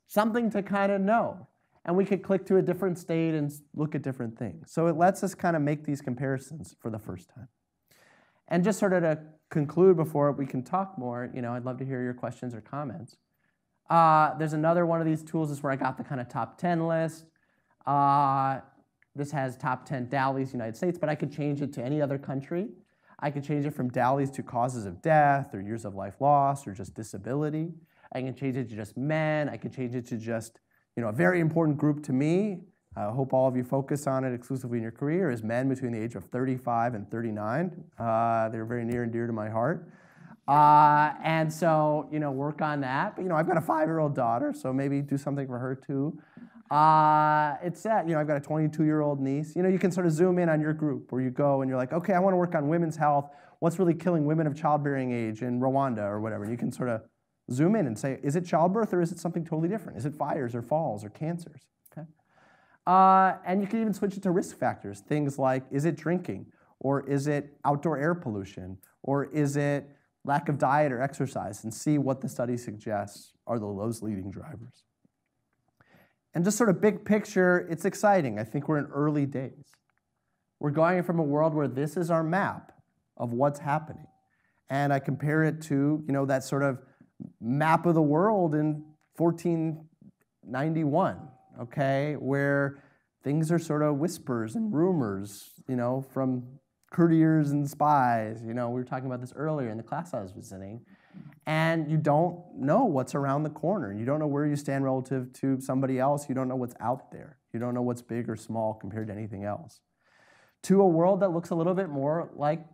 something to kind of know and we could click to a different state and look at different things. So it lets us kind of make these comparisons for the first time. And just sort of to conclude before we can talk more, you know, I'd love to hear your questions or comments. Uh, there's another one of these tools is where I got the kind of top 10 list. Uh, this has top 10 DALYs United States, but I could change it to any other country. I could change it from DALYs to causes of death or years of life lost or just disability. I can change it to just men. I could change it to just you know, a very important group to me, I hope all of you focus on it exclusively in your career, is men between the age of 35 and 39. Uh, they're very near and dear to my heart. Uh, and so, you know, work on that. But, you know, I've got a five-year-old daughter, so maybe do something for her too. Uh, it's that, you know, I've got a 22-year-old niece. You know, you can sort of zoom in on your group where you go and you're like, okay, I want to work on women's health. What's really killing women of childbearing age in Rwanda or whatever? You can sort of zoom in and say, is it childbirth or is it something totally different? Is it fires or falls or cancers? Okay. Uh, and you can even switch it to risk factors, things like is it drinking or is it outdoor air pollution or is it lack of diet or exercise and see what the study suggests are the, those leading drivers. And just sort of big picture, it's exciting. I think we're in early days. We're going from a world where this is our map of what's happening. And I compare it to, you know, that sort of map of the world in 1491, okay, where things are sort of whispers and rumors, you know, from courtiers and spies. You know, we were talking about this earlier in the class I was visiting. And you don't know what's around the corner. You don't know where you stand relative to somebody else. You don't know what's out there. You don't know what's big or small compared to anything else. To a world that looks a little bit more like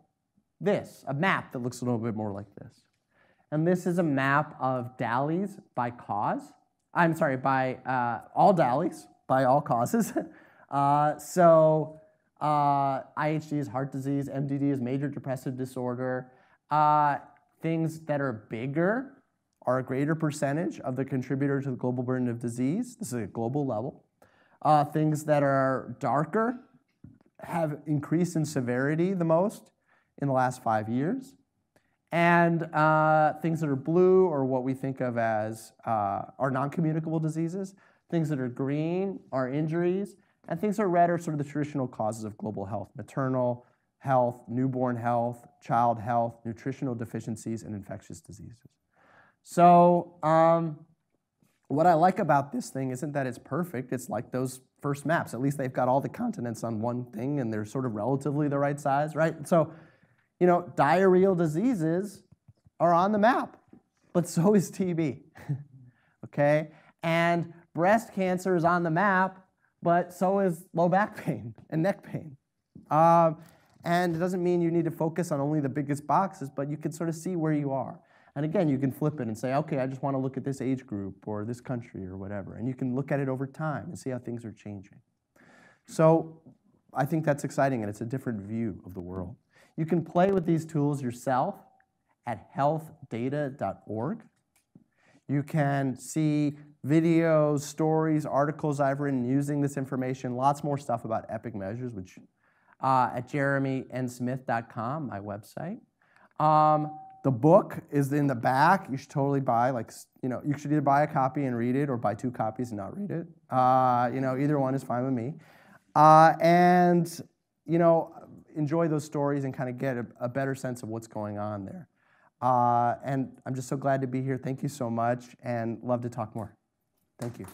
this, a map that looks a little bit more like this. And this is a map of DALYs by cause. I'm sorry, by uh, all DALYs, by all causes. uh, so uh, IHD is heart disease, MDD is major depressive disorder. Uh, things that are bigger are a greater percentage of the contributor to the global burden of disease. This is a global level. Uh, things that are darker have increased in severity the most in the last five years. And uh, things that are blue, or what we think of as uh, are non communicable diseases. Things that are green are injuries. And things that are red are sort of the traditional causes of global health maternal health, newborn health, child health, nutritional deficiencies, and infectious diseases. So, um, what I like about this thing isn't that it's perfect. It's like those first maps. At least they've got all the continents on one thing and they're sort of relatively the right size, right? So, you know, diarrheal diseases are on the map, but so is TB, okay? And breast cancer is on the map, but so is low back pain and neck pain. Um, and it doesn't mean you need to focus on only the biggest boxes, but you can sort of see where you are. And again, you can flip it and say, okay, I just want to look at this age group or this country or whatever. And you can look at it over time and see how things are changing. So I think that's exciting and it's a different view of the world. You can play with these tools yourself at healthdata.org. You can see videos, stories, articles I've written using this information, lots more stuff about EPIC measures, which uh, at jeremynsmith.com, my website. Um, the book is in the back. You should totally buy, like, you know, you should either buy a copy and read it or buy two copies and not read it. Uh, you know, either one is fine with me. Uh, and, you know, enjoy those stories and kind of get a, a, better sense of what's going on there. Uh, and I'm just so glad to be here. Thank you so much and love to talk more. Thank you.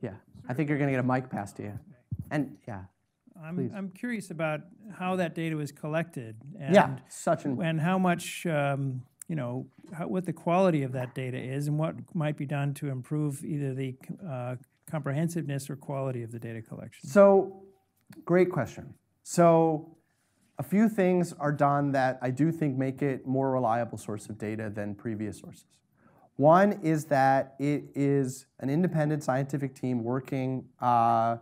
Yeah, I think you're going to get a mic passed to you. And yeah. I'm, I'm curious about how that data was collected and, yeah, such an and how much, um, you know, how, what the quality of that data is and what might be done to improve either the uh, comprehensiveness or quality of the data collection. So, great question. So, a few things are done that I do think make it more reliable source of data than previous sources. One is that it is an independent scientific team working, uh,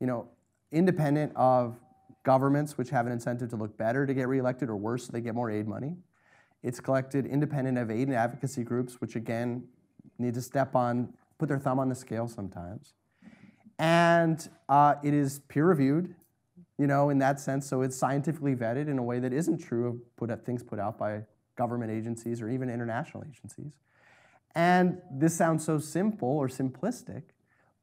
you know, independent of governments, which have an incentive to look better to get reelected or worse, so they get more aid money. It's collected independent of aid and advocacy groups, which again need to step on, put their thumb on the scale sometimes. And uh, it is peer reviewed, you know, in that sense. So it's scientifically vetted in a way that isn't true of put, things put out by government agencies or even international agencies. And this sounds so simple or simplistic,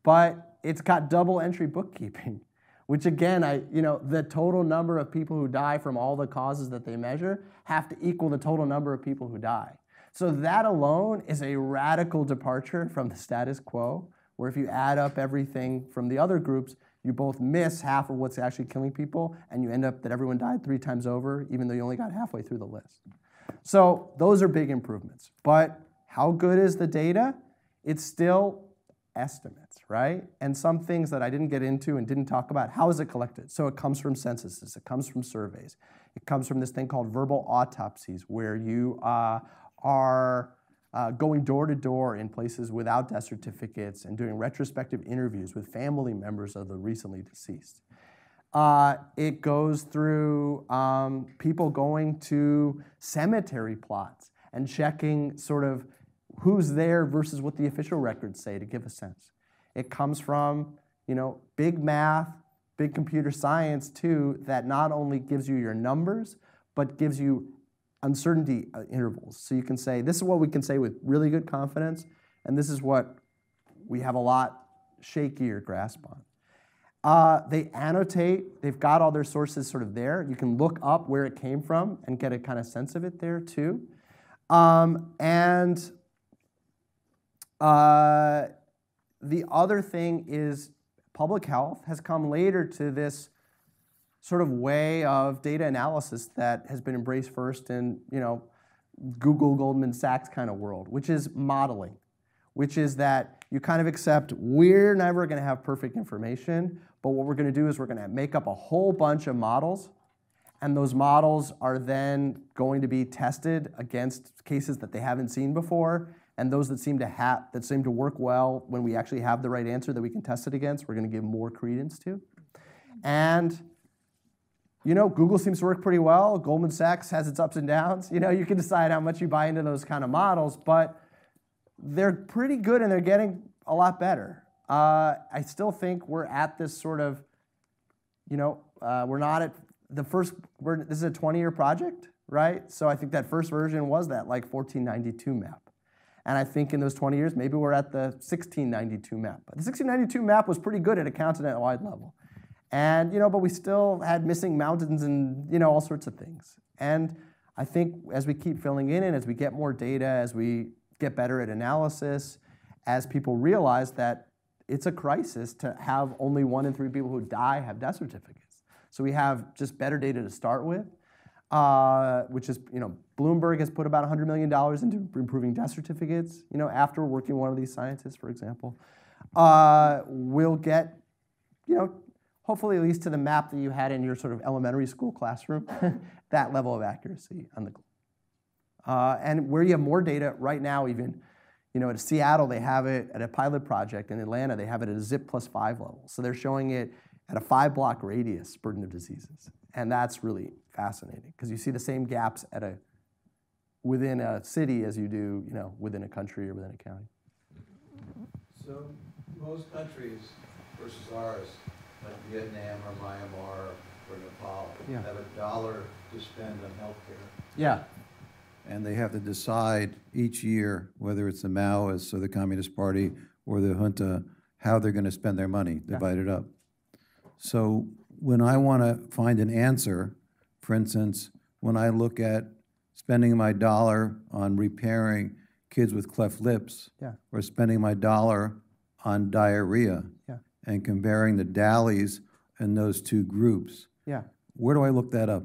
but it's got double entry bookkeeping, which again, I, you know, the total number of people who die from all the causes that they measure have to equal the total number of people who die. So that alone is a radical departure from the status quo, where if you add up everything from the other groups, you both miss half of what's actually killing people, and you end up that everyone died three times over, even though you only got halfway through the list. So those are big improvements. But how good is the data? It's still estimates, right? And some things that I didn't get into and didn't talk about, how is it collected? So it comes from censuses, it comes from surveys, it comes from this thing called verbal autopsies, where you uh, are uh, going door to door in places without death certificates and doing retrospective interviews with family members of the recently deceased. Uh, it goes through um, people going to cemetery plots and checking sort of who's there versus what the official records say to give a sense. It comes from, you know, big math, big computer science too that not only gives you your numbers, but gives you uncertainty uh, intervals. So you can say, this is what we can say with really good confidence, and this is what we have a lot shakier grasp on. Uh, they annotate, they've got all their sources sort of there. You can look up where it came from and get a kind of sense of it there too. Um, and uh, the other thing is public health has come later to this sort of way of data analysis that has been embraced first in you know Google, Goldman Sachs kind of world, which is modeling, which is that you kind of accept we're never going to have perfect information, but what we're going to do is we're going to make up a whole bunch of models, and those models are then going to be tested against cases that they haven't seen before, and those that seem to have that seem to work well when we actually have the right answer that we can test it against, we're going to give more credence to. And you know, Google seems to work pretty well. Goldman Sachs has its ups and downs. You know, you can decide how much you buy into those kind of models, but they're pretty good and they're getting a lot better. Uh, I still think we're at this sort of, you know, uh, we're not at the first. We're, this is a 20-year project, right? So I think that first version was that like 1492 map. And I think in those 20 years, maybe we're at the 1692 map. But the 1692 map was pretty good at a continent-wide level. And, you know, but we still had missing mountains and, you know, all sorts of things. And I think as we keep filling in and as we get more data, as we get better at analysis, as people realize that it's a crisis to have only one in three people who die have death certificates. So we have just better data to start with uh, which is, you know, Bloomberg has put about $100 million into improving death certificates, you know, after working with one of these scientists, for example. Uh, we'll get, you know, hopefully at least to the map that you had in your sort of elementary school classroom, that level of accuracy on the uh, and where you have more data right now, even, you know, at Seattle, they have it at a pilot project. In Atlanta, they have it at a zip plus five level. So they're showing it at a five block radius burden of diseases. And that's really fascinating because you see the same gaps at a within a city as you do, you know, within a country or within a county. So most countries versus ours, like Vietnam or Myanmar or Nepal, Yeah. have a dollar to spend on healthcare. Yeah. And they have to decide each year whether it's the Maoists or the Communist Party or the junta, how they're going to spend their money, divide it up. So when I want to find an answer, for instance, when I look at spending my dollar on repairing kids with cleft lips, Yeah. or spending my dollar on diarrhea, Yeah. and comparing the DALYs in those two groups, Yeah. where do I look that up?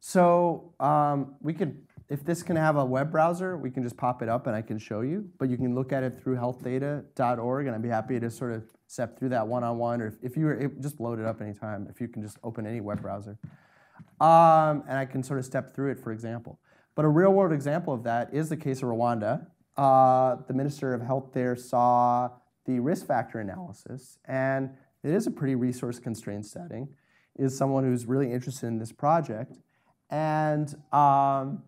So um, we could, if this can have a web browser, we can just pop it up and I can show you. But you can look at it through healthdata.org, and I'd be happy to sort of step through that one-on-one. Or if, if you were, it, just load it up anytime. If you can just open any web browser, um, and I can sort of step through it, for example. But a real-world example of that is the case of Rwanda. Uh, the Minister of Health there saw the risk factor analysis, and it is a pretty resource-constrained setting. Is someone who's really interested in this project, and um,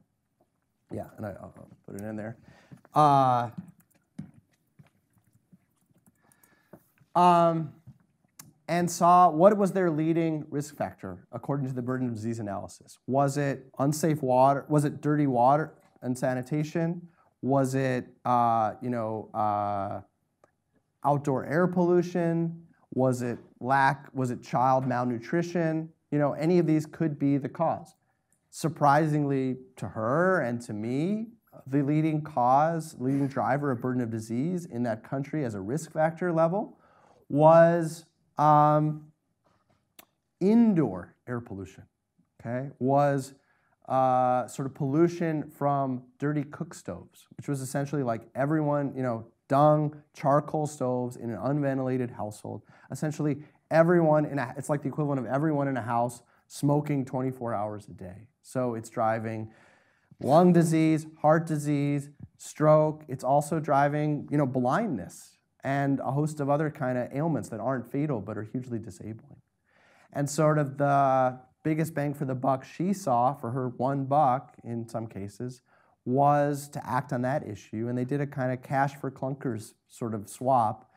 yeah, and I, will put it in there. Uh, um, and saw what was their leading risk factor according to the burden of disease analysis. Was it unsafe water? Was it dirty water and sanitation? Was it uh, you know uh, outdoor air pollution? Was it lack? Was it child malnutrition? You know, any of these could be the cause. Surprisingly to her and to me, the leading cause, leading driver of burden of disease in that country as a risk factor level was um, indoor air pollution, okay, was uh, sort of pollution from dirty cook stoves, which was essentially like everyone, you know, dung, charcoal stoves in an unventilated household. Essentially, everyone in a, it's like the equivalent of everyone in a house smoking 24 hours a day. So it's driving lung disease, heart disease, stroke. It's also driving, you know, blindness and a host of other kind of ailments that aren't fatal but are hugely disabling. And sort of the biggest bang for the buck she saw for her one buck in some cases was to act on that issue. And they did a kind of cash for clunkers sort of swap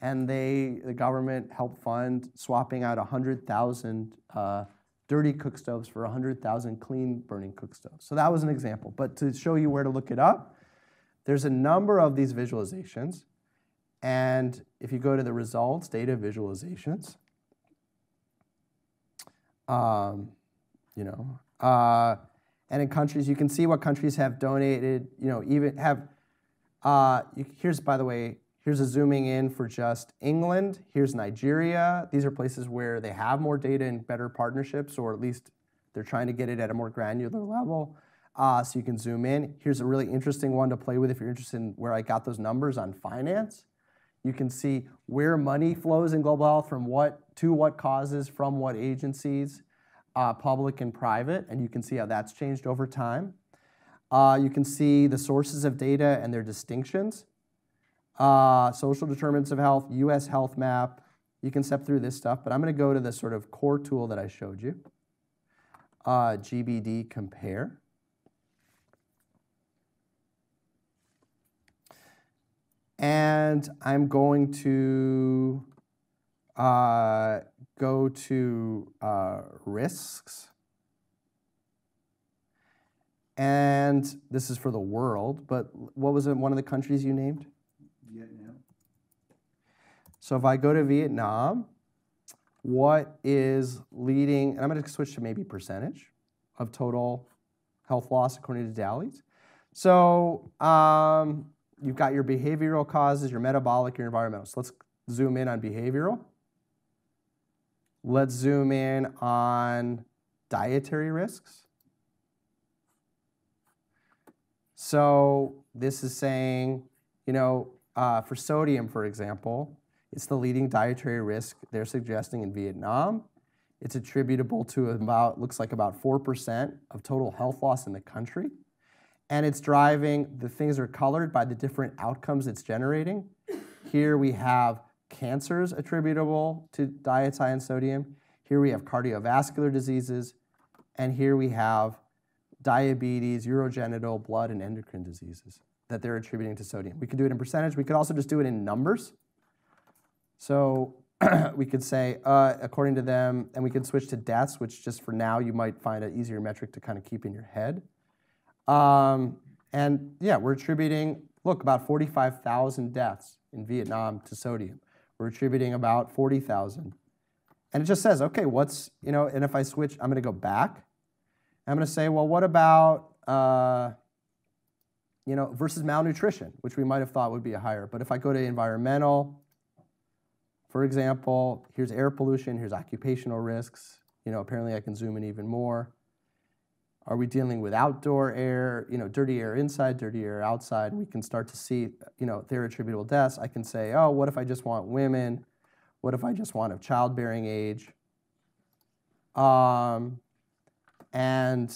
and they, the government helped fund swapping out 100,000 uh, dirty cook stoves for 100,000 clean burning cook stoves. So that was an example. But to show you where to look it up, there's a number of these visualizations. And if you go to the results, data visualizations, um, you know, uh, and in countries, you can see what countries have donated, you know, even have, uh, you, here's, by the way, here's a zooming in for just England. Here's Nigeria. These are places where they have more data and better partnerships, or at least they're trying to get it at a more granular level. Uh, so you can zoom in. Here's a really interesting one to play with if you're interested in where I got those numbers on finance. You can see where money flows in global health from what to what causes, from what agencies uh, public and private, and you can see how that's changed over time. Uh, you can see the sources of data and their distinctions. Uh, social determinants of health, US health map. You can step through this stuff, but I'm going to go to the sort of core tool that I showed you uh, GBD compare. And I'm going to uh, go to uh, risks. And this is for the world, but what was it, one of the countries you named? Vietnam. So if I go to Vietnam, what is leading, and I'm going to switch to maybe percentage of total health loss according to DALYs. So um, you've got your behavioral causes, your metabolic, your environmental. So let's zoom in on behavioral. Let's zoom in on dietary risks. So this is saying, you know, uh, for sodium, for example, it's the leading dietary risk they're suggesting in Vietnam. It's attributable to about, looks like about 4% of total health loss in the country. And it's driving, the things are colored by the different outcomes it's generating. Here we have cancers attributable to diets high in sodium. Here we have cardiovascular diseases. And here we have diabetes, urogenital, blood, and endocrine diseases that they're attributing to sodium. We could do it in percentage. We could also just do it in numbers. So we could say, uh, according to them, and we could switch to deaths, which just for now you might find an easier metric to kind of keep in your head. Um, and yeah, we're attributing, look, about 45,000 deaths in Vietnam to sodium. We're attributing about 40,000. And it just says, okay, what's, you know, and if I switch, I'm going to go back. I'm going to say, well, what about, uh, you know, versus malnutrition, which we might have thought would be a higher. But if I go to environmental, for example, here's air pollution, here's occupational risks. You know, apparently I can zoom in even more. Are we dealing with outdoor air, you know, dirty air inside, dirty air outside? We can start to see, you know, their attributable deaths. I can say, oh, what if I just want women? What if I just want of childbearing age? Um, and,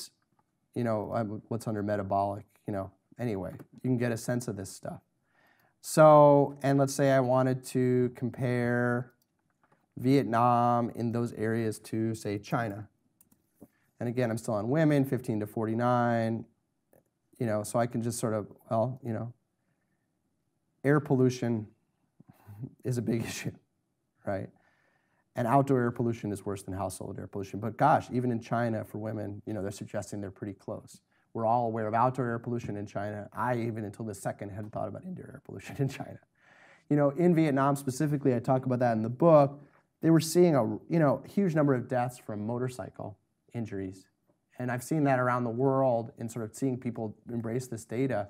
you know, what's under metabolic, you know, anyway, you can get a sense of this stuff. So, and let's say I wanted to compare Vietnam in those areas to, say, China. And again, I'm still on women, 15 to 49. You know, so I can just sort of, well, you know, air pollution is a big issue, right? And outdoor air pollution is worse than household air pollution. But gosh, even in China for women, you know, they're suggesting they're pretty close. We're all aware of outdoor air pollution in China. I even until the second hadn't thought about indoor air pollution in China. You know, in Vietnam specifically, I talk about that in the book. They were seeing a you know huge number of deaths from motorcycle injuries. And I've seen that around the world in sort of seeing people embrace this data.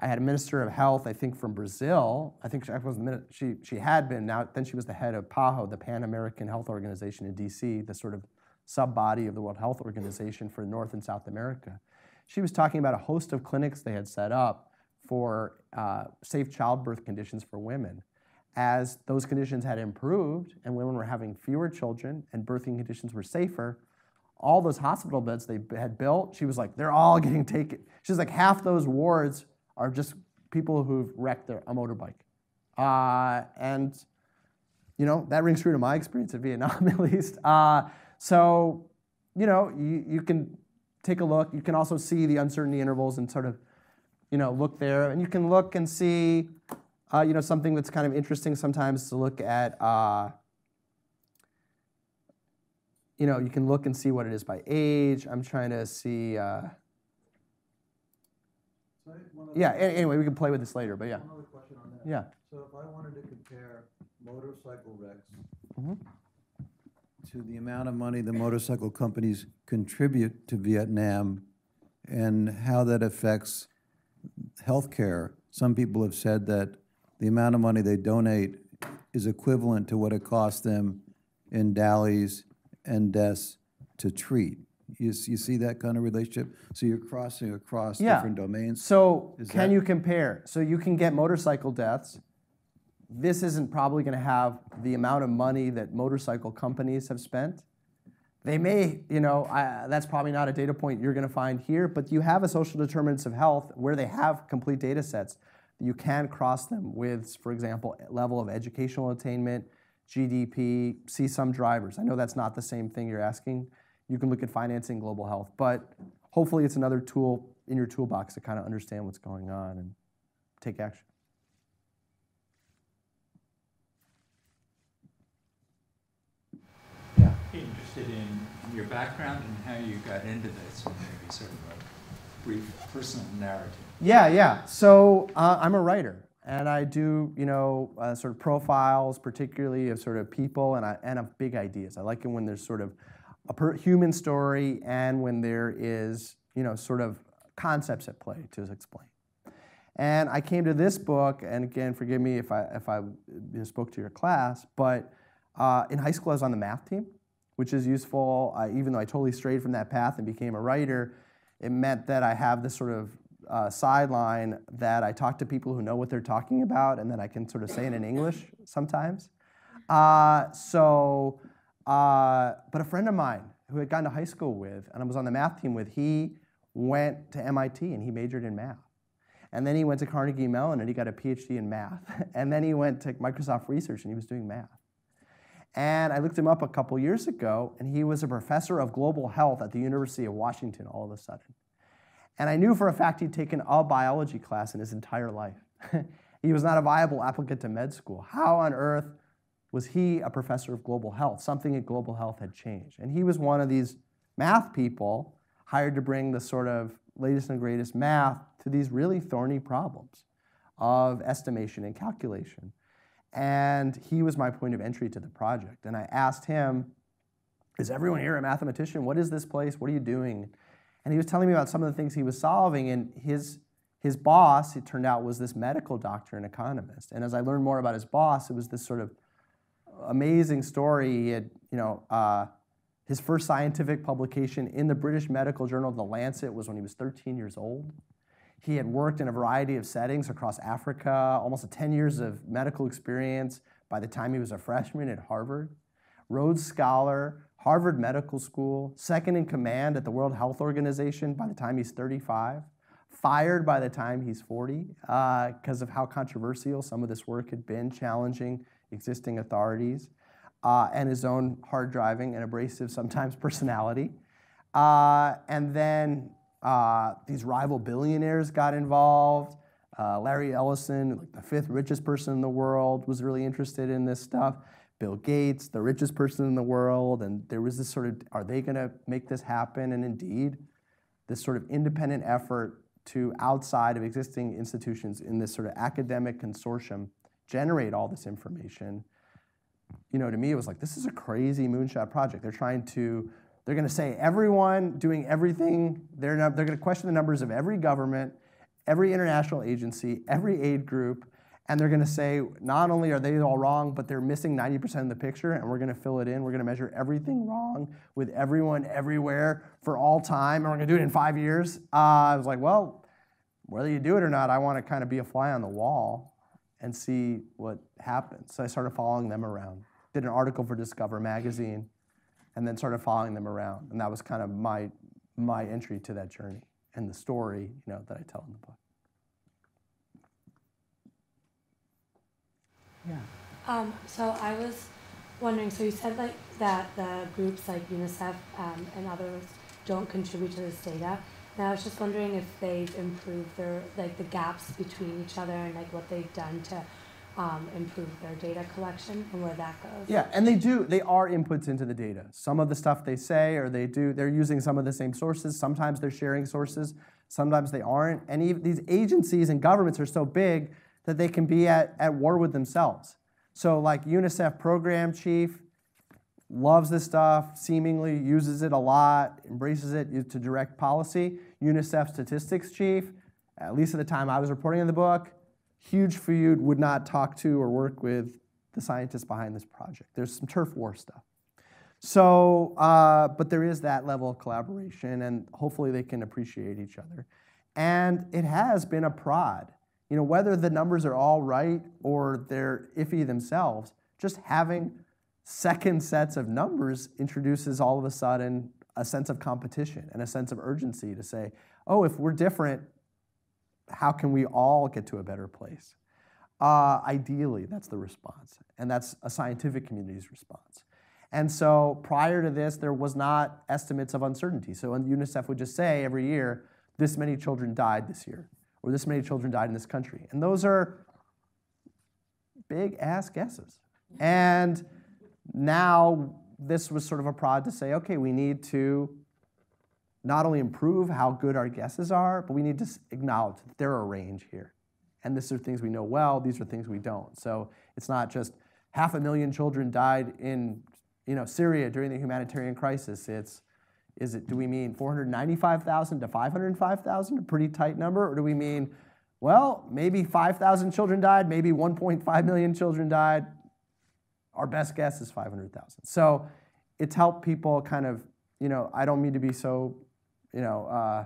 I had a minister of health, I think from Brazil. I think she, was the, she, she had been, now then she was the head of PAHO, the Pan American Health Organization in DC, the sort of sub body of the World Health Organization for North and South America. She was talking about a host of clinics they had set up for uh, safe childbirth conditions for women. As those conditions had improved and women were having fewer children and birthing conditions were safer, all those hospital beds they had built, she was like, they're all getting taken. She's like, half those wards are just people who've wrecked their, a motorbike. Uh, and, you know, that rings true to my experience in Vietnam, at least. Uh, so, you know, you, you can take a look. You can also see the uncertainty intervals and sort of, you know, look there. And you can look and see uh, you know, something that's kind of interesting sometimes to look at. You know, you can look and see what it is by age. I'm trying to see. Uh, yeah. Anyway, we can play with this later. But yeah. Another question on that. Yeah. So if I wanted to compare motorcycle wrecks Mm-hmm. to the amount of money the motorcycle companies contribute to Vietnam and how that affects healthcare, some people have said that the amount of money they donate is equivalent to what it costs them in DALYs and deaths to treat. You, you see that kind of relationship? So you're crossing across Yeah. different domains? So Is can that- you compare? So you can get motorcycle deaths. This isn't probably going to have the amount of money that motorcycle companies have spent. They may, you know, I, that's probably not a data point you're going to find here, but you have a social determinants of health where they have complete data sets. You can cross them with, for example, level of educational attainment, GDP, see some drivers. I know that's not the same thing you're asking. You can look at financing global health, but hopefully it's another tool in your toolbox to kind of understand what's going on and take action. Yeah. Interested in your background and how you got into this, and maybe sort of a brief personal narrative. Yeah, yeah. So uh, I'm a writer, and I do, you know, uh, sort of profiles, particularly of sort of people and I, and of big ideas. I like it when there's sort of a human story and when there is, you know, sort of concepts at play to explain. And I came to this book, and again, forgive me if I if I spoke to your class, but uh, in high school I was on the math team, which is useful. Uh, even though I totally strayed from that path and became a writer, it meant that I have this sort of uh, sideline that I talk to people who know what they're talking about, and then I can sort of say it in English sometimes. Uh, so, uh, but a friend of mine who had gone to high school with, and I was on the math team with, he went to MIT and he majored in math. And then he went to Carnegie Mellon and he got a PhD in math. And then he went to Microsoft Research and he was doing math. And I looked him up a couple years ago, and he was a professor of global health at the University of Washington all of a sudden. And I knew for a fact he'd taken a biology class in his entire life. he was not a viable applicant to med school. How on earth was he a professor of global health? Something at global health had changed. And he was one of these math people hired to bring the sort of latest and greatest math to these really thorny problems of estimation and calculation. And he was my point of entry to the project. And I asked him, Is everyone here a mathematician? What is this place? What are you doing? And he was telling me about some of the things he was solving. And his, his boss, it turned out, was this medical doctor and economist. And as I learned more about his boss, it was this sort of amazing story. He had, you know, uh, his first scientific publication in the British medical journal, The Lancet, was when he was 13 years old. He had worked in a variety of settings across Africa, almost 10 years of medical experience by the time he was a freshman at Harvard. Rhodes Scholar, Harvard Medical School, second in command at the World Health Organization by the time he's 35. Fired by the time he's 40 because of how controversial some of this work had been, challenging existing authorities, uh, and his own hard driving and abrasive sometimes personality. Uh, and then uh, these rival billionaires got involved. Uh, Larry Ellison, the fifth richest person in the world, was really interested in this stuff. Bill Gates, the richest person in the world, and there was this sort of, are they going to make this happen? And indeed, this sort of independent effort to outside of existing institutions in this sort of academic consortium generate all this information. You know, to me, it was like, this is a crazy moonshot project. They're trying to, they're going to say everyone doing everything, they're, not, they're going to question the numbers of every government, every international agency, every aid group, and they're going to say not only are they all wrong, but they're missing 90% of the picture, and we're going to fill it in. We're going to measure everything wrong with everyone everywhere for all time, and we're going to do it in five years. Uh, I was like, well, whether you do it or not, I want to kind of be a fly on the wall and see what happens. So I started following them around. Did an article for Discover magazine, and then started following them around, and that was kind of my my entry to that journey and the story, you know, that I tell in the book. Yeah. Um, so I was wondering, so you said like that the groups like UNICEF um, and others don't contribute to this data. And I was just wondering if they've improved their like the gaps between each other and like what they've done to um, improve their data collection and where that goes. Yeah, and they do. They are inputs into the data. Some of the stuff they say or they do, they're using some of the same sources. Sometimes they're sharing sources. Sometimes they aren't. And even these agencies and governments are so big that they can be at, at war with themselves. So, like UNICEF program chief loves this stuff, seemingly uses it a lot, embraces it to direct policy. UNICEF statistics chief, at least at the time I was reporting in the book, huge feud, would not talk to or work with the scientists behind this project. There's some turf war stuff. So, uh, but there is that level of collaboration, and hopefully they can appreciate each other. And it has been a prod. You know, whether the numbers are all right or they're iffy themselves, just having second sets of numbers introduces all of a sudden a sense of competition and a sense of urgency to say, oh, if we're different, how can we all get to a better place? Uh, ideally, that's the response, and that's a scientific community's response. And so prior to this, there was not estimates of uncertainty. So UNICEF would just say every year, this many children died this year, or this many children died in this country. And those are big ass guesses. And now this was sort of a prod to say, okay, we need to not only improve how good our guesses are, but we need to acknowledge that there are a range here. And these are things we know well, these are things we don't. So it's not just half a million children died in you know, Syria during the humanitarian crisis. It's, is it, do we mean 495,000 to 505,000, a pretty tight number? Or do we mean, well, maybe 5,000 children died, maybe 1.5 million children died, our best guess is 500,000. So it's helped people kind of, you know, I don't mean to be so, you know, uh,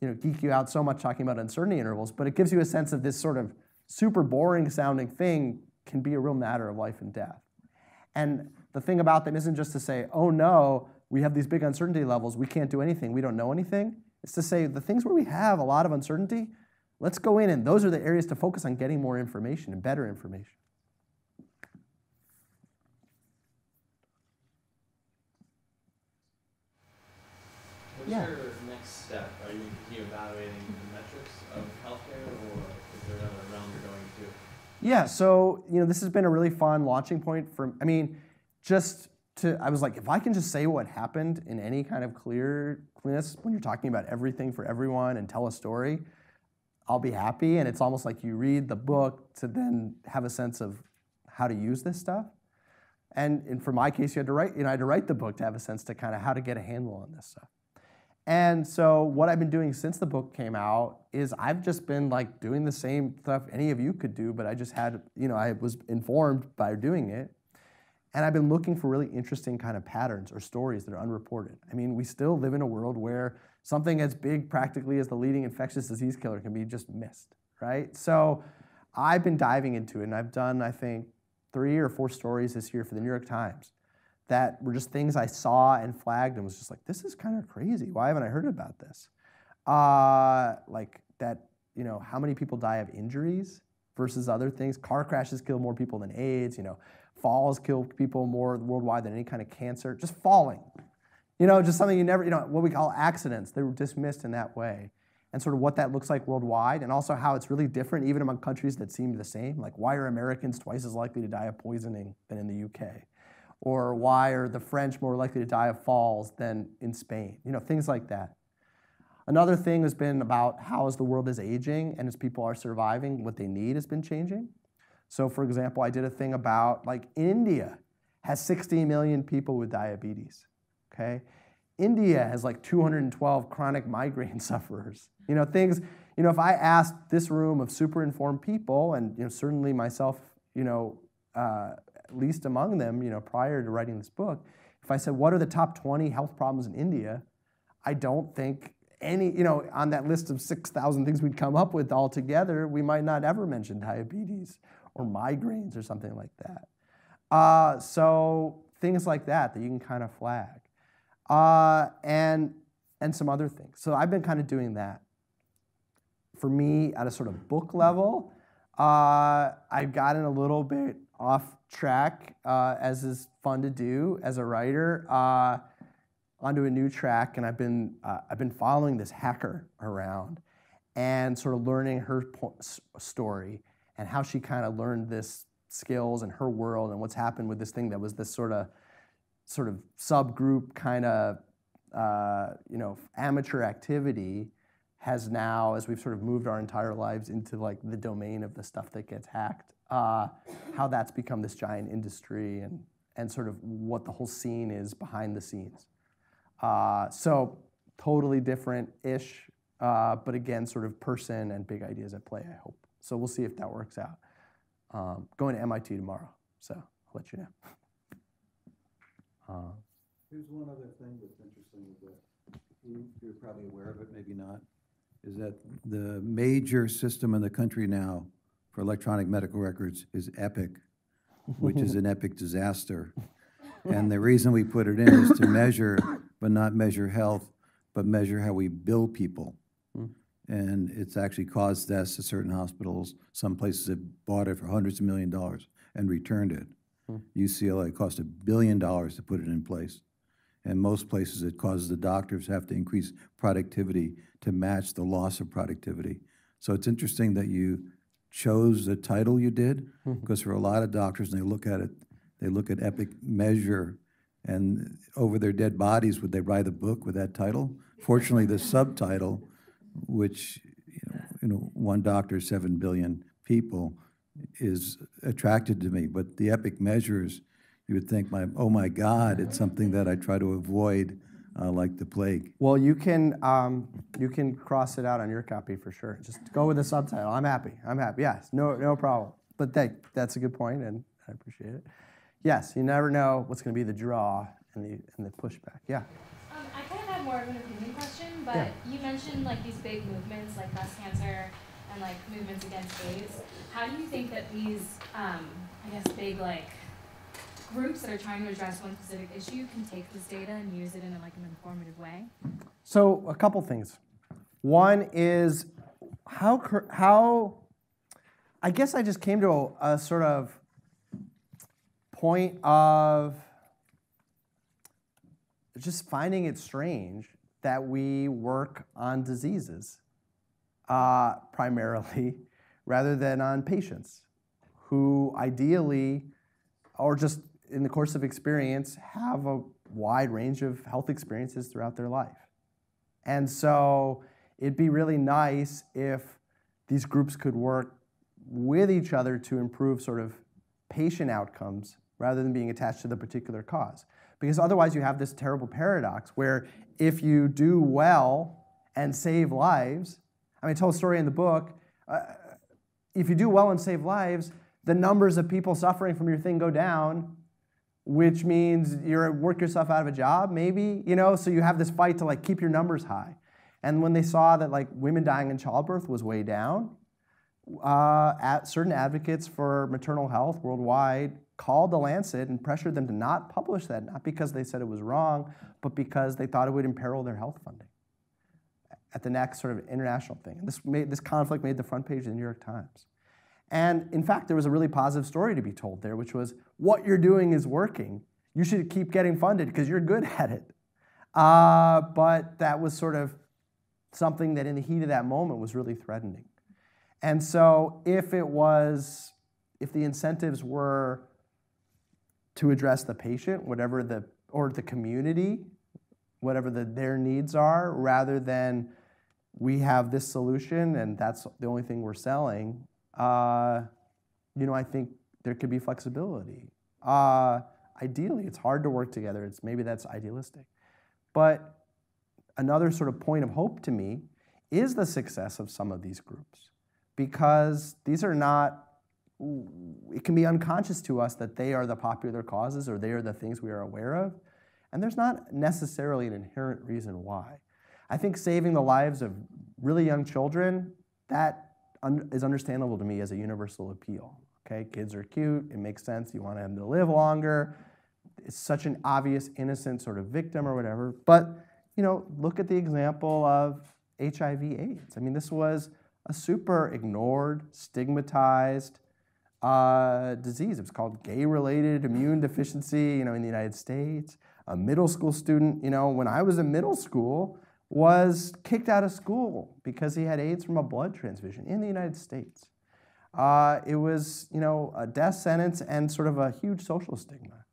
you know, geek you out so much talking about uncertainty intervals, but it gives you a sense of this sort of super boring sounding thing can be a real matter of life and death. And the thing about them isn't just to say, oh no, we have these big uncertainty levels, we can't do anything, we don't know anything. It's to say the things where we have a lot of uncertainty, let's go in and those are the areas to focus on getting more information and better information. What's yeah. your next step? Are you evaluating the metrics of healthcare, or is there another realm you're going to? Yeah, so you know this has been a really fun launching point for. I mean, just to I was like, if I can just say what happened in any kind of clear clearness when you're talking about everything for everyone and tell a story, I'll be happy. And it's almost like you read the book to then have a sense of how to use this stuff. And, and for my case, you had to write, you know, I had to write the book to have a sense to kind of how to get a handle on this stuff. And so what I've been doing since the book came out is I've just been like doing the same stuff any of you could do, but I just had, you know, I was informed by doing it. And I've been looking for really interesting kind of patterns or stories that are unreported. I mean, we still live in a world where something as big practically as the leading infectious disease killer can be just missed, right? So I've been diving into it and I've done, I think, three or four stories this year for the New York Times that were just things I saw and flagged and was just like, this is kind of crazy. Why haven't I heard about this? Uh, like that, you know, how many people die of injuries versus other things? Car crashes kill more people than AIDS. You know, falls kill people more worldwide than any kind of cancer. Just falling. You know, just something you never, you know, what we call accidents. They were dismissed in that way. And sort of what that looks like worldwide, and also how it's really different even among countries that seem the same. Like, why are Americans twice as likely to die of poisoning than in the UK? Or why are the French more likely to die of falls than in Spain? You know, things like that. Another thing has been about how as the world is aging and as people are surviving, what they need has been changing. So for example, I did a thing about like India has 60 million people with diabetes, okay? India has like 212 chronic migraine sufferers. You know, things, you know, if I asked this room of super informed people, and you know, certainly myself, you know, uh, least among them, you know, prior to writing this book, if I said, what are the top 20 health problems in India, I don't think any, you know, on that list of 6,000 things we'd come up with altogether, we might not ever mention diabetes or migraines or something like that. Uh, so things like that that you can kind of flag. Uh, and, and some other things. So I've been kind of doing that. For me, at a sort of book level, uh, I've gotten a little bit off track, uh, as is fun to do as a writer, uh, onto a new track, and I've been uh, I've been following this hacker around, and sort of learning her po- story, and how she kind of learned this skills and her world and what's happened with this thing that was this sort of sort of subgroup kind of uh, you know amateur activity has now as we've sort of moved our entire lives into like the domain of the stuff that gets hacked uh, how that's become this giant industry and and sort of what the whole scene is behind the scenes. Uh, so totally different-ish uh, but again sort of person and big ideas at play i hope so we'll see if that works out um, going to MIT tomorrow, so I'll let you know. Uh, Here's one other thing that's interesting with that. You- You're probably aware of it, maybe not, is that the major system in the country now for electronic medical records is Epic, which is an epic disaster. And the reason we put it in is to measure, but not measure health, but measure how we bill people. And it's actually caused deaths at certain hospitals. Some places have bought it for hundreds of million dollars and returned it. Hmm. UCLA cost a billion dollars to put it in place. And most places, it causes the doctors have to increase productivity to match the loss of productivity. So it's interesting that you chose the title you did, hmm. because for a lot of doctors, and they look at it, they look at Epic Measure, and over their dead bodies, would they write a book with that title? Fortunately, the subtitle, which, you know, you know, one doctor, seven billion people, is attracted to me. But the Epic Measures, you would think, my, oh my God, it's something that I try to avoid uh, like the plague. Well, you can um, you can cross it out on your copy for sure. Just go with the subtitle. I'm happy. I'm happy. Yes, no no problem. But that that's a good point, and I appreciate it. Yes, you never know what's going to be the draw and the and the pushback. Yeah. Um, I kind of have more of an opinion question, but Yeah. you mentioned like these big movements like breast cancer and like movements against AIDS. How do you think that these, um, I guess, big like groups that are trying to address one specific issue can take this data and use it in a, like an informative way? So a couple things. One is how how I guess I just came to a, a sort of point of just finding it strange that we work on diseases uh, primarily rather than on patients who ideally or just in the course of experience have a wide range of health experiences throughout their life. And so it'd be really nice if these groups could work with each other to improve sort of patient outcomes rather than being attached to the particular cause. Because otherwise, you have this terrible paradox where if you do well and save lives, I mean, I tell a story in the book. Uh, if you do well and save lives, the numbers of people suffering from your thing go down, which means you're work yourself out of a job, maybe, you know, so you have this fight to like keep your numbers high. And when they saw that like women dying in childbirth was way down, uh, at certain advocates for maternal health worldwide called the Lancet and pressured them to not publish that, not because they said it was wrong, but because they thought it would imperil their health funding at the next sort of international thing. And this, made, this conflict made the front page of the New York Times. And in fact, there was a really positive story to be told there, which was what you're doing is working. You should keep getting funded because you're good at it. Uh, but that was sort of something that in the heat of that moment was really threatening. And so if it was, if the incentives were to address the patient, whatever the, or the community, whatever the, their needs are, rather than we have this solution and that's the only thing we're selling, uh, you know, I think there could be flexibility. Uh, ideally, it's hard to work together. It's maybe that's idealistic, but another sort of point of hope to me is the success of some of these groups because these are not it can be unconscious to us that they are the popular causes or they are the things we are aware of and there's not necessarily an inherent reason why. I think saving the lives of really young children that un- is understandable to me as a universal appeal okay? Kids are cute it makes sense you want them to live longer. It's such an obvious innocent sort of victim or whatever but you know look at the example of hiv aids. I mean this was a super ignored stigmatized uh, disease. It was called gay-related immune deficiency you know in the united states. A middle school student you know when i was in middle school was kicked out of school because he had aids from a blood transfusion in the united states. Uh, it was, you know, a death sentence and sort of a huge social stigma.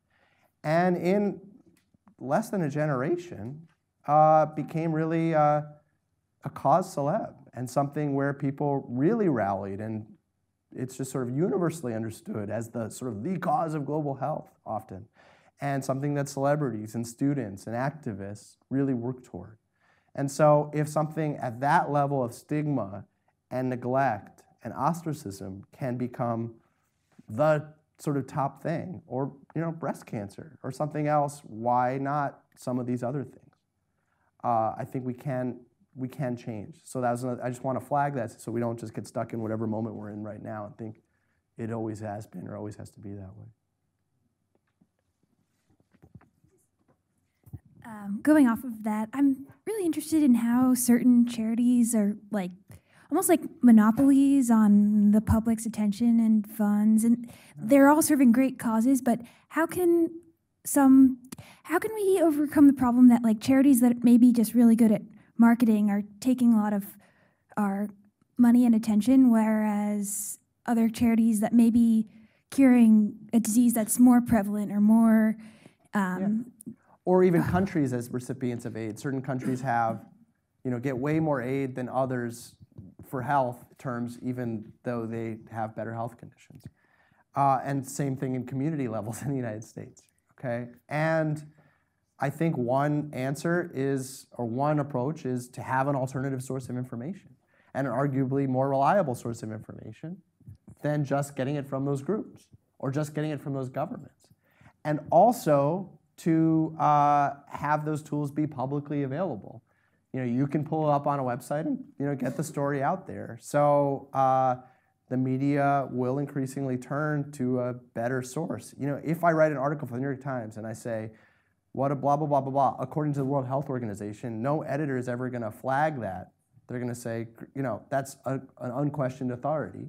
And in less than a generation, uh, became really uh, a cause celeb and something where people really rallied and it's just sort of universally understood as the sort of the cause of global health often and something that celebrities and students and activists really work toward. And so if something at that level of stigma and neglect and ostracism can become the sort of top thing or you know breast cancer or something else why not some of these other things? Uh, i think we can we can change. So that was another, I just want to flag that so we don't just get stuck in whatever moment we're in right now and think it always has been or always has to be that way. Um, going off of that, I'm really interested in how certain charities are like almost like monopolies on the public's attention and funds, and they're all serving great causes. But how can some, how can we overcome the problem that like charities that may be just really good at marketing are taking a lot of our money and attention, whereas other charities that may be curing a disease that's more prevalent or more. Um, yeah. Or even countries as recipients of aid. Certain countries have, you know, get way more aid than others for health terms, even though they have better health conditions. Uh, and same thing in community levels in the United States. Okay, and I think one answer is, or one approach is to have an alternative source of information and an arguably more reliable source of information than just getting it from those groups or just getting it from those governments. And also to uh, have those tools be publicly available. You know, you can pull up on a website and you know get the story out there. So uh, the media will increasingly turn to a better source. You know, if I write an article for the New York Times and I say, what a blah, blah, blah, blah, blah. According to the World Health Organization, no editor is ever going to flag that. They're going to say, you know, that's a, an unquestioned authority.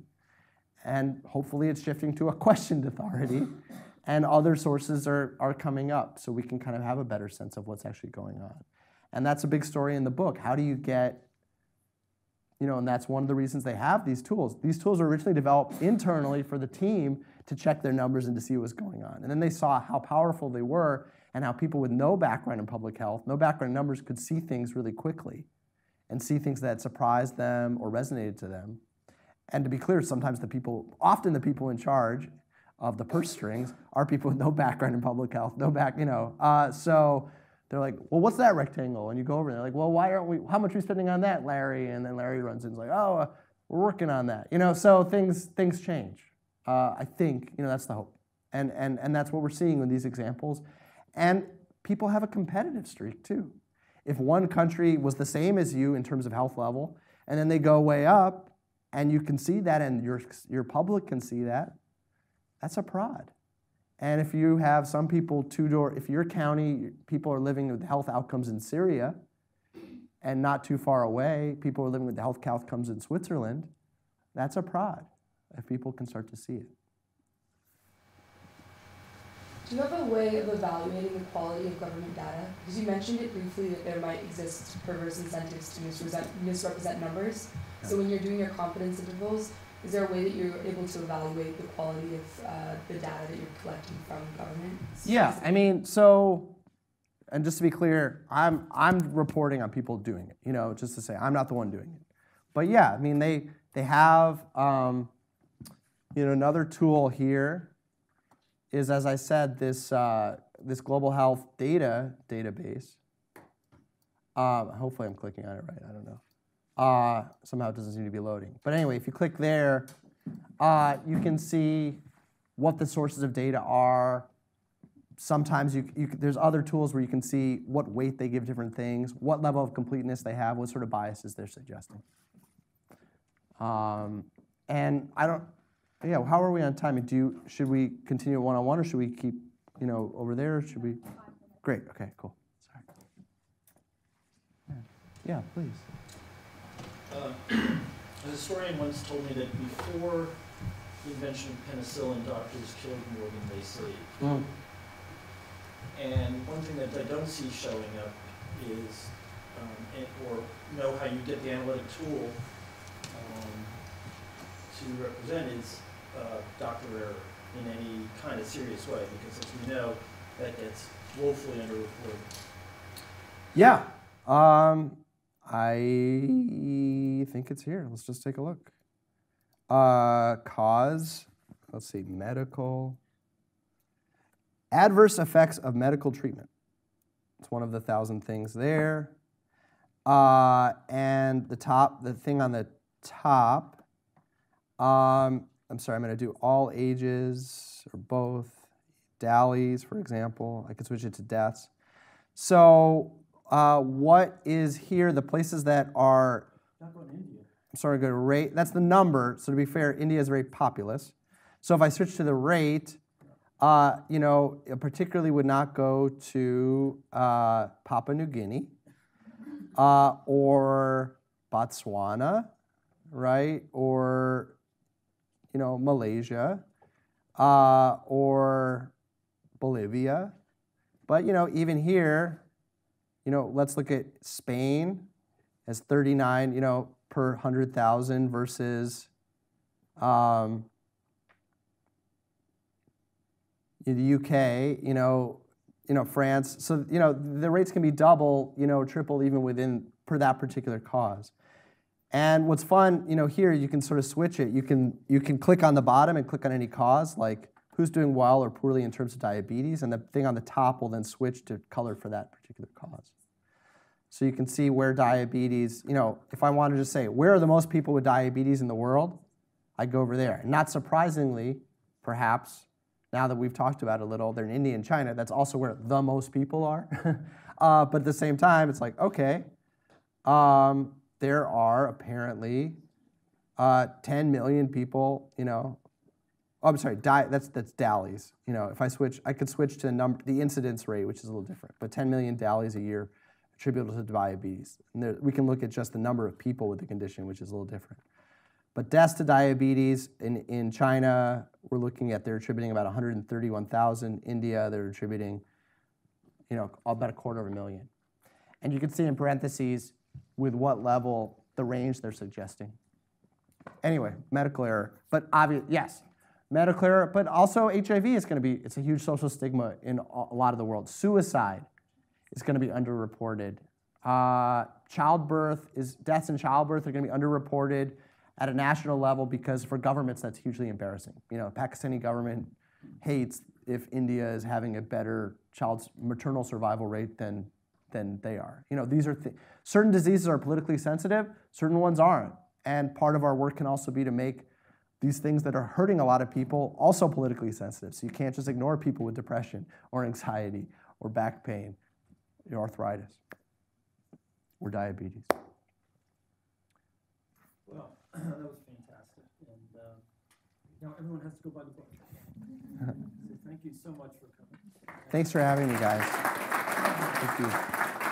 And hopefully it's shifting to a questioned authority. and other sources are, are coming up so we can kind of have a better sense of what's actually going on. And that's a big story in the book. How do you get, you know, and that's one of the reasons they have these tools. These tools were originally developed internally for the team to check their numbers and to see what was going on. And then they saw how powerful they were and how people with no background in public health, no background in numbers, could see things really quickly and see things that surprised them or resonated to them. And to be clear, sometimes the people, often the people in charge of the purse strings are people with no background in public health, no back, you know. Uh, so they're like, well, what's that rectangle? And you go over and they're like, well, why aren't we, how much are we spending on that, Larry? And then Larry runs in and is like, oh, uh, we're working on that. You know, so things, things change. Uh, I think, you know, that's the hope. And, and, and that's what we're seeing with these examples. And people have a competitive streak too. If one country was the same as you in terms of health level, and then they go way up, and you can see that, and your, your public can see that, that's a prod. And if you have some people two door, if your county people are living with health outcomes in Syria, and not too far away, people are living with the health outcomes in Switzerland, that's a prod if people can start to see it. Do you have a way of evaluating the quality of government data? Because you mentioned it briefly that there might exist perverse incentives to misrepresent, misrepresent numbers. So when you're doing your confidence intervals, is there a way that you're able to evaluate the quality of uh, the data that you're collecting from government? Yeah, I mean, so, and just to be clear, I'm I'm reporting on people doing it. You know, just to say I'm not the one doing it. But yeah, I mean, they they have, um, you know, another tool here is, as I said, this, uh, this global health data database. Um, hopefully I'm clicking on it right, I don't know. Uh, somehow it doesn't seem to be loading. But anyway, if you click there, uh, you can see what the sources of data are. Sometimes you, you, there's other tools where you can see what weight they give different things, what level of completeness they have, what sort of biases they're suggesting. Um, and I don't, yeah, how are we on timing? Do you, should we continue one on one or should we keep, you know, over there? Should we? Great. Okay. Cool. Sorry. Yeah, yeah please. Uh, a historian once told me that before the invention of penicillin, doctors killed more than they saved. Mm. And one thing that I don't see showing up is, um, or know how you get the analytic tool to represent is uh, doctor error in any kind of serious way, because as we know, that gets woefully underreported. Yeah. Um, I think it's here. Let's just take a look. Uh, cause, let's see, medical. Adverse effects of medical treatment. It's one of the thousand things there. Uh, and the top, the thing on the top, um, I'm sorry, I'm going to do all ages or both. DALYs, for example. I could switch it to deaths. So uh, what is here, the places that are, I'm sorry, go to rate, that's the number. So to be fair, India is very populous. So if I switch to the rate, uh, you know, it particularly would not go to uh, Papua New Guinea uh, or Botswana, right? Or, you know, Malaysia uh, or Bolivia. But, you know, even here, you know, let's look at Spain as 39, you know, per 100,000 versus um, the UK, you know, you know, France. So, you know, the rates can be double, you know, triple even within per that particular cause. And what's fun, you know, here you can sort of switch it. You can you can click on the bottom and click on any cause, like who's doing well or poorly in terms of diabetes, and the thing on the top will then switch to color for that particular cause. So you can see where diabetes, you know, if I wanted to say, where are the most people with diabetes in the world? I'd go over there. And not surprisingly, perhaps, now that we've talked about it a little, they're in India and China. That's also where the most people are. uh, but at the same time, it's like, okay, um, there are apparently uh, 10 million people, you know, oh, I'm sorry, di- that's, that's DALYs. You know, if I switch, I could switch to the number, the incidence rate, which is a little different, but 10 million DALYs a year attributable to diabetes. And there, we can look at just the number of people with the condition, which is a little different. But deaths to diabetes in, in China, we're looking at they're attributing about 131,000. India, they're attributing, you know, about a quarter of a million. And you can see in parentheses with what level the range they're suggesting. Anyway, medical error. But obvious, yes, medical error, but also HIV is going to be, it's a huge social stigma in a lot of the world. Suicide is going to be underreported. Uh, childbirth is, deaths in childbirth are going to be underreported at a national level because for governments that's hugely embarrassing. You know, Pakistani government hates if India is having a better child's maternal survival rate than than they are. You know, these are th- certain diseases are politically sensitive, certain ones aren't. And part of our work can also be to make these things that are hurting a lot of people also politically sensitive. So you can't just ignore people with depression or anxiety or back pain or arthritis or diabetes. Well, that was fantastic. And uh, now everyone has to go by the book. so thank you so much for coming. Thanks for having me, guys. Thank you.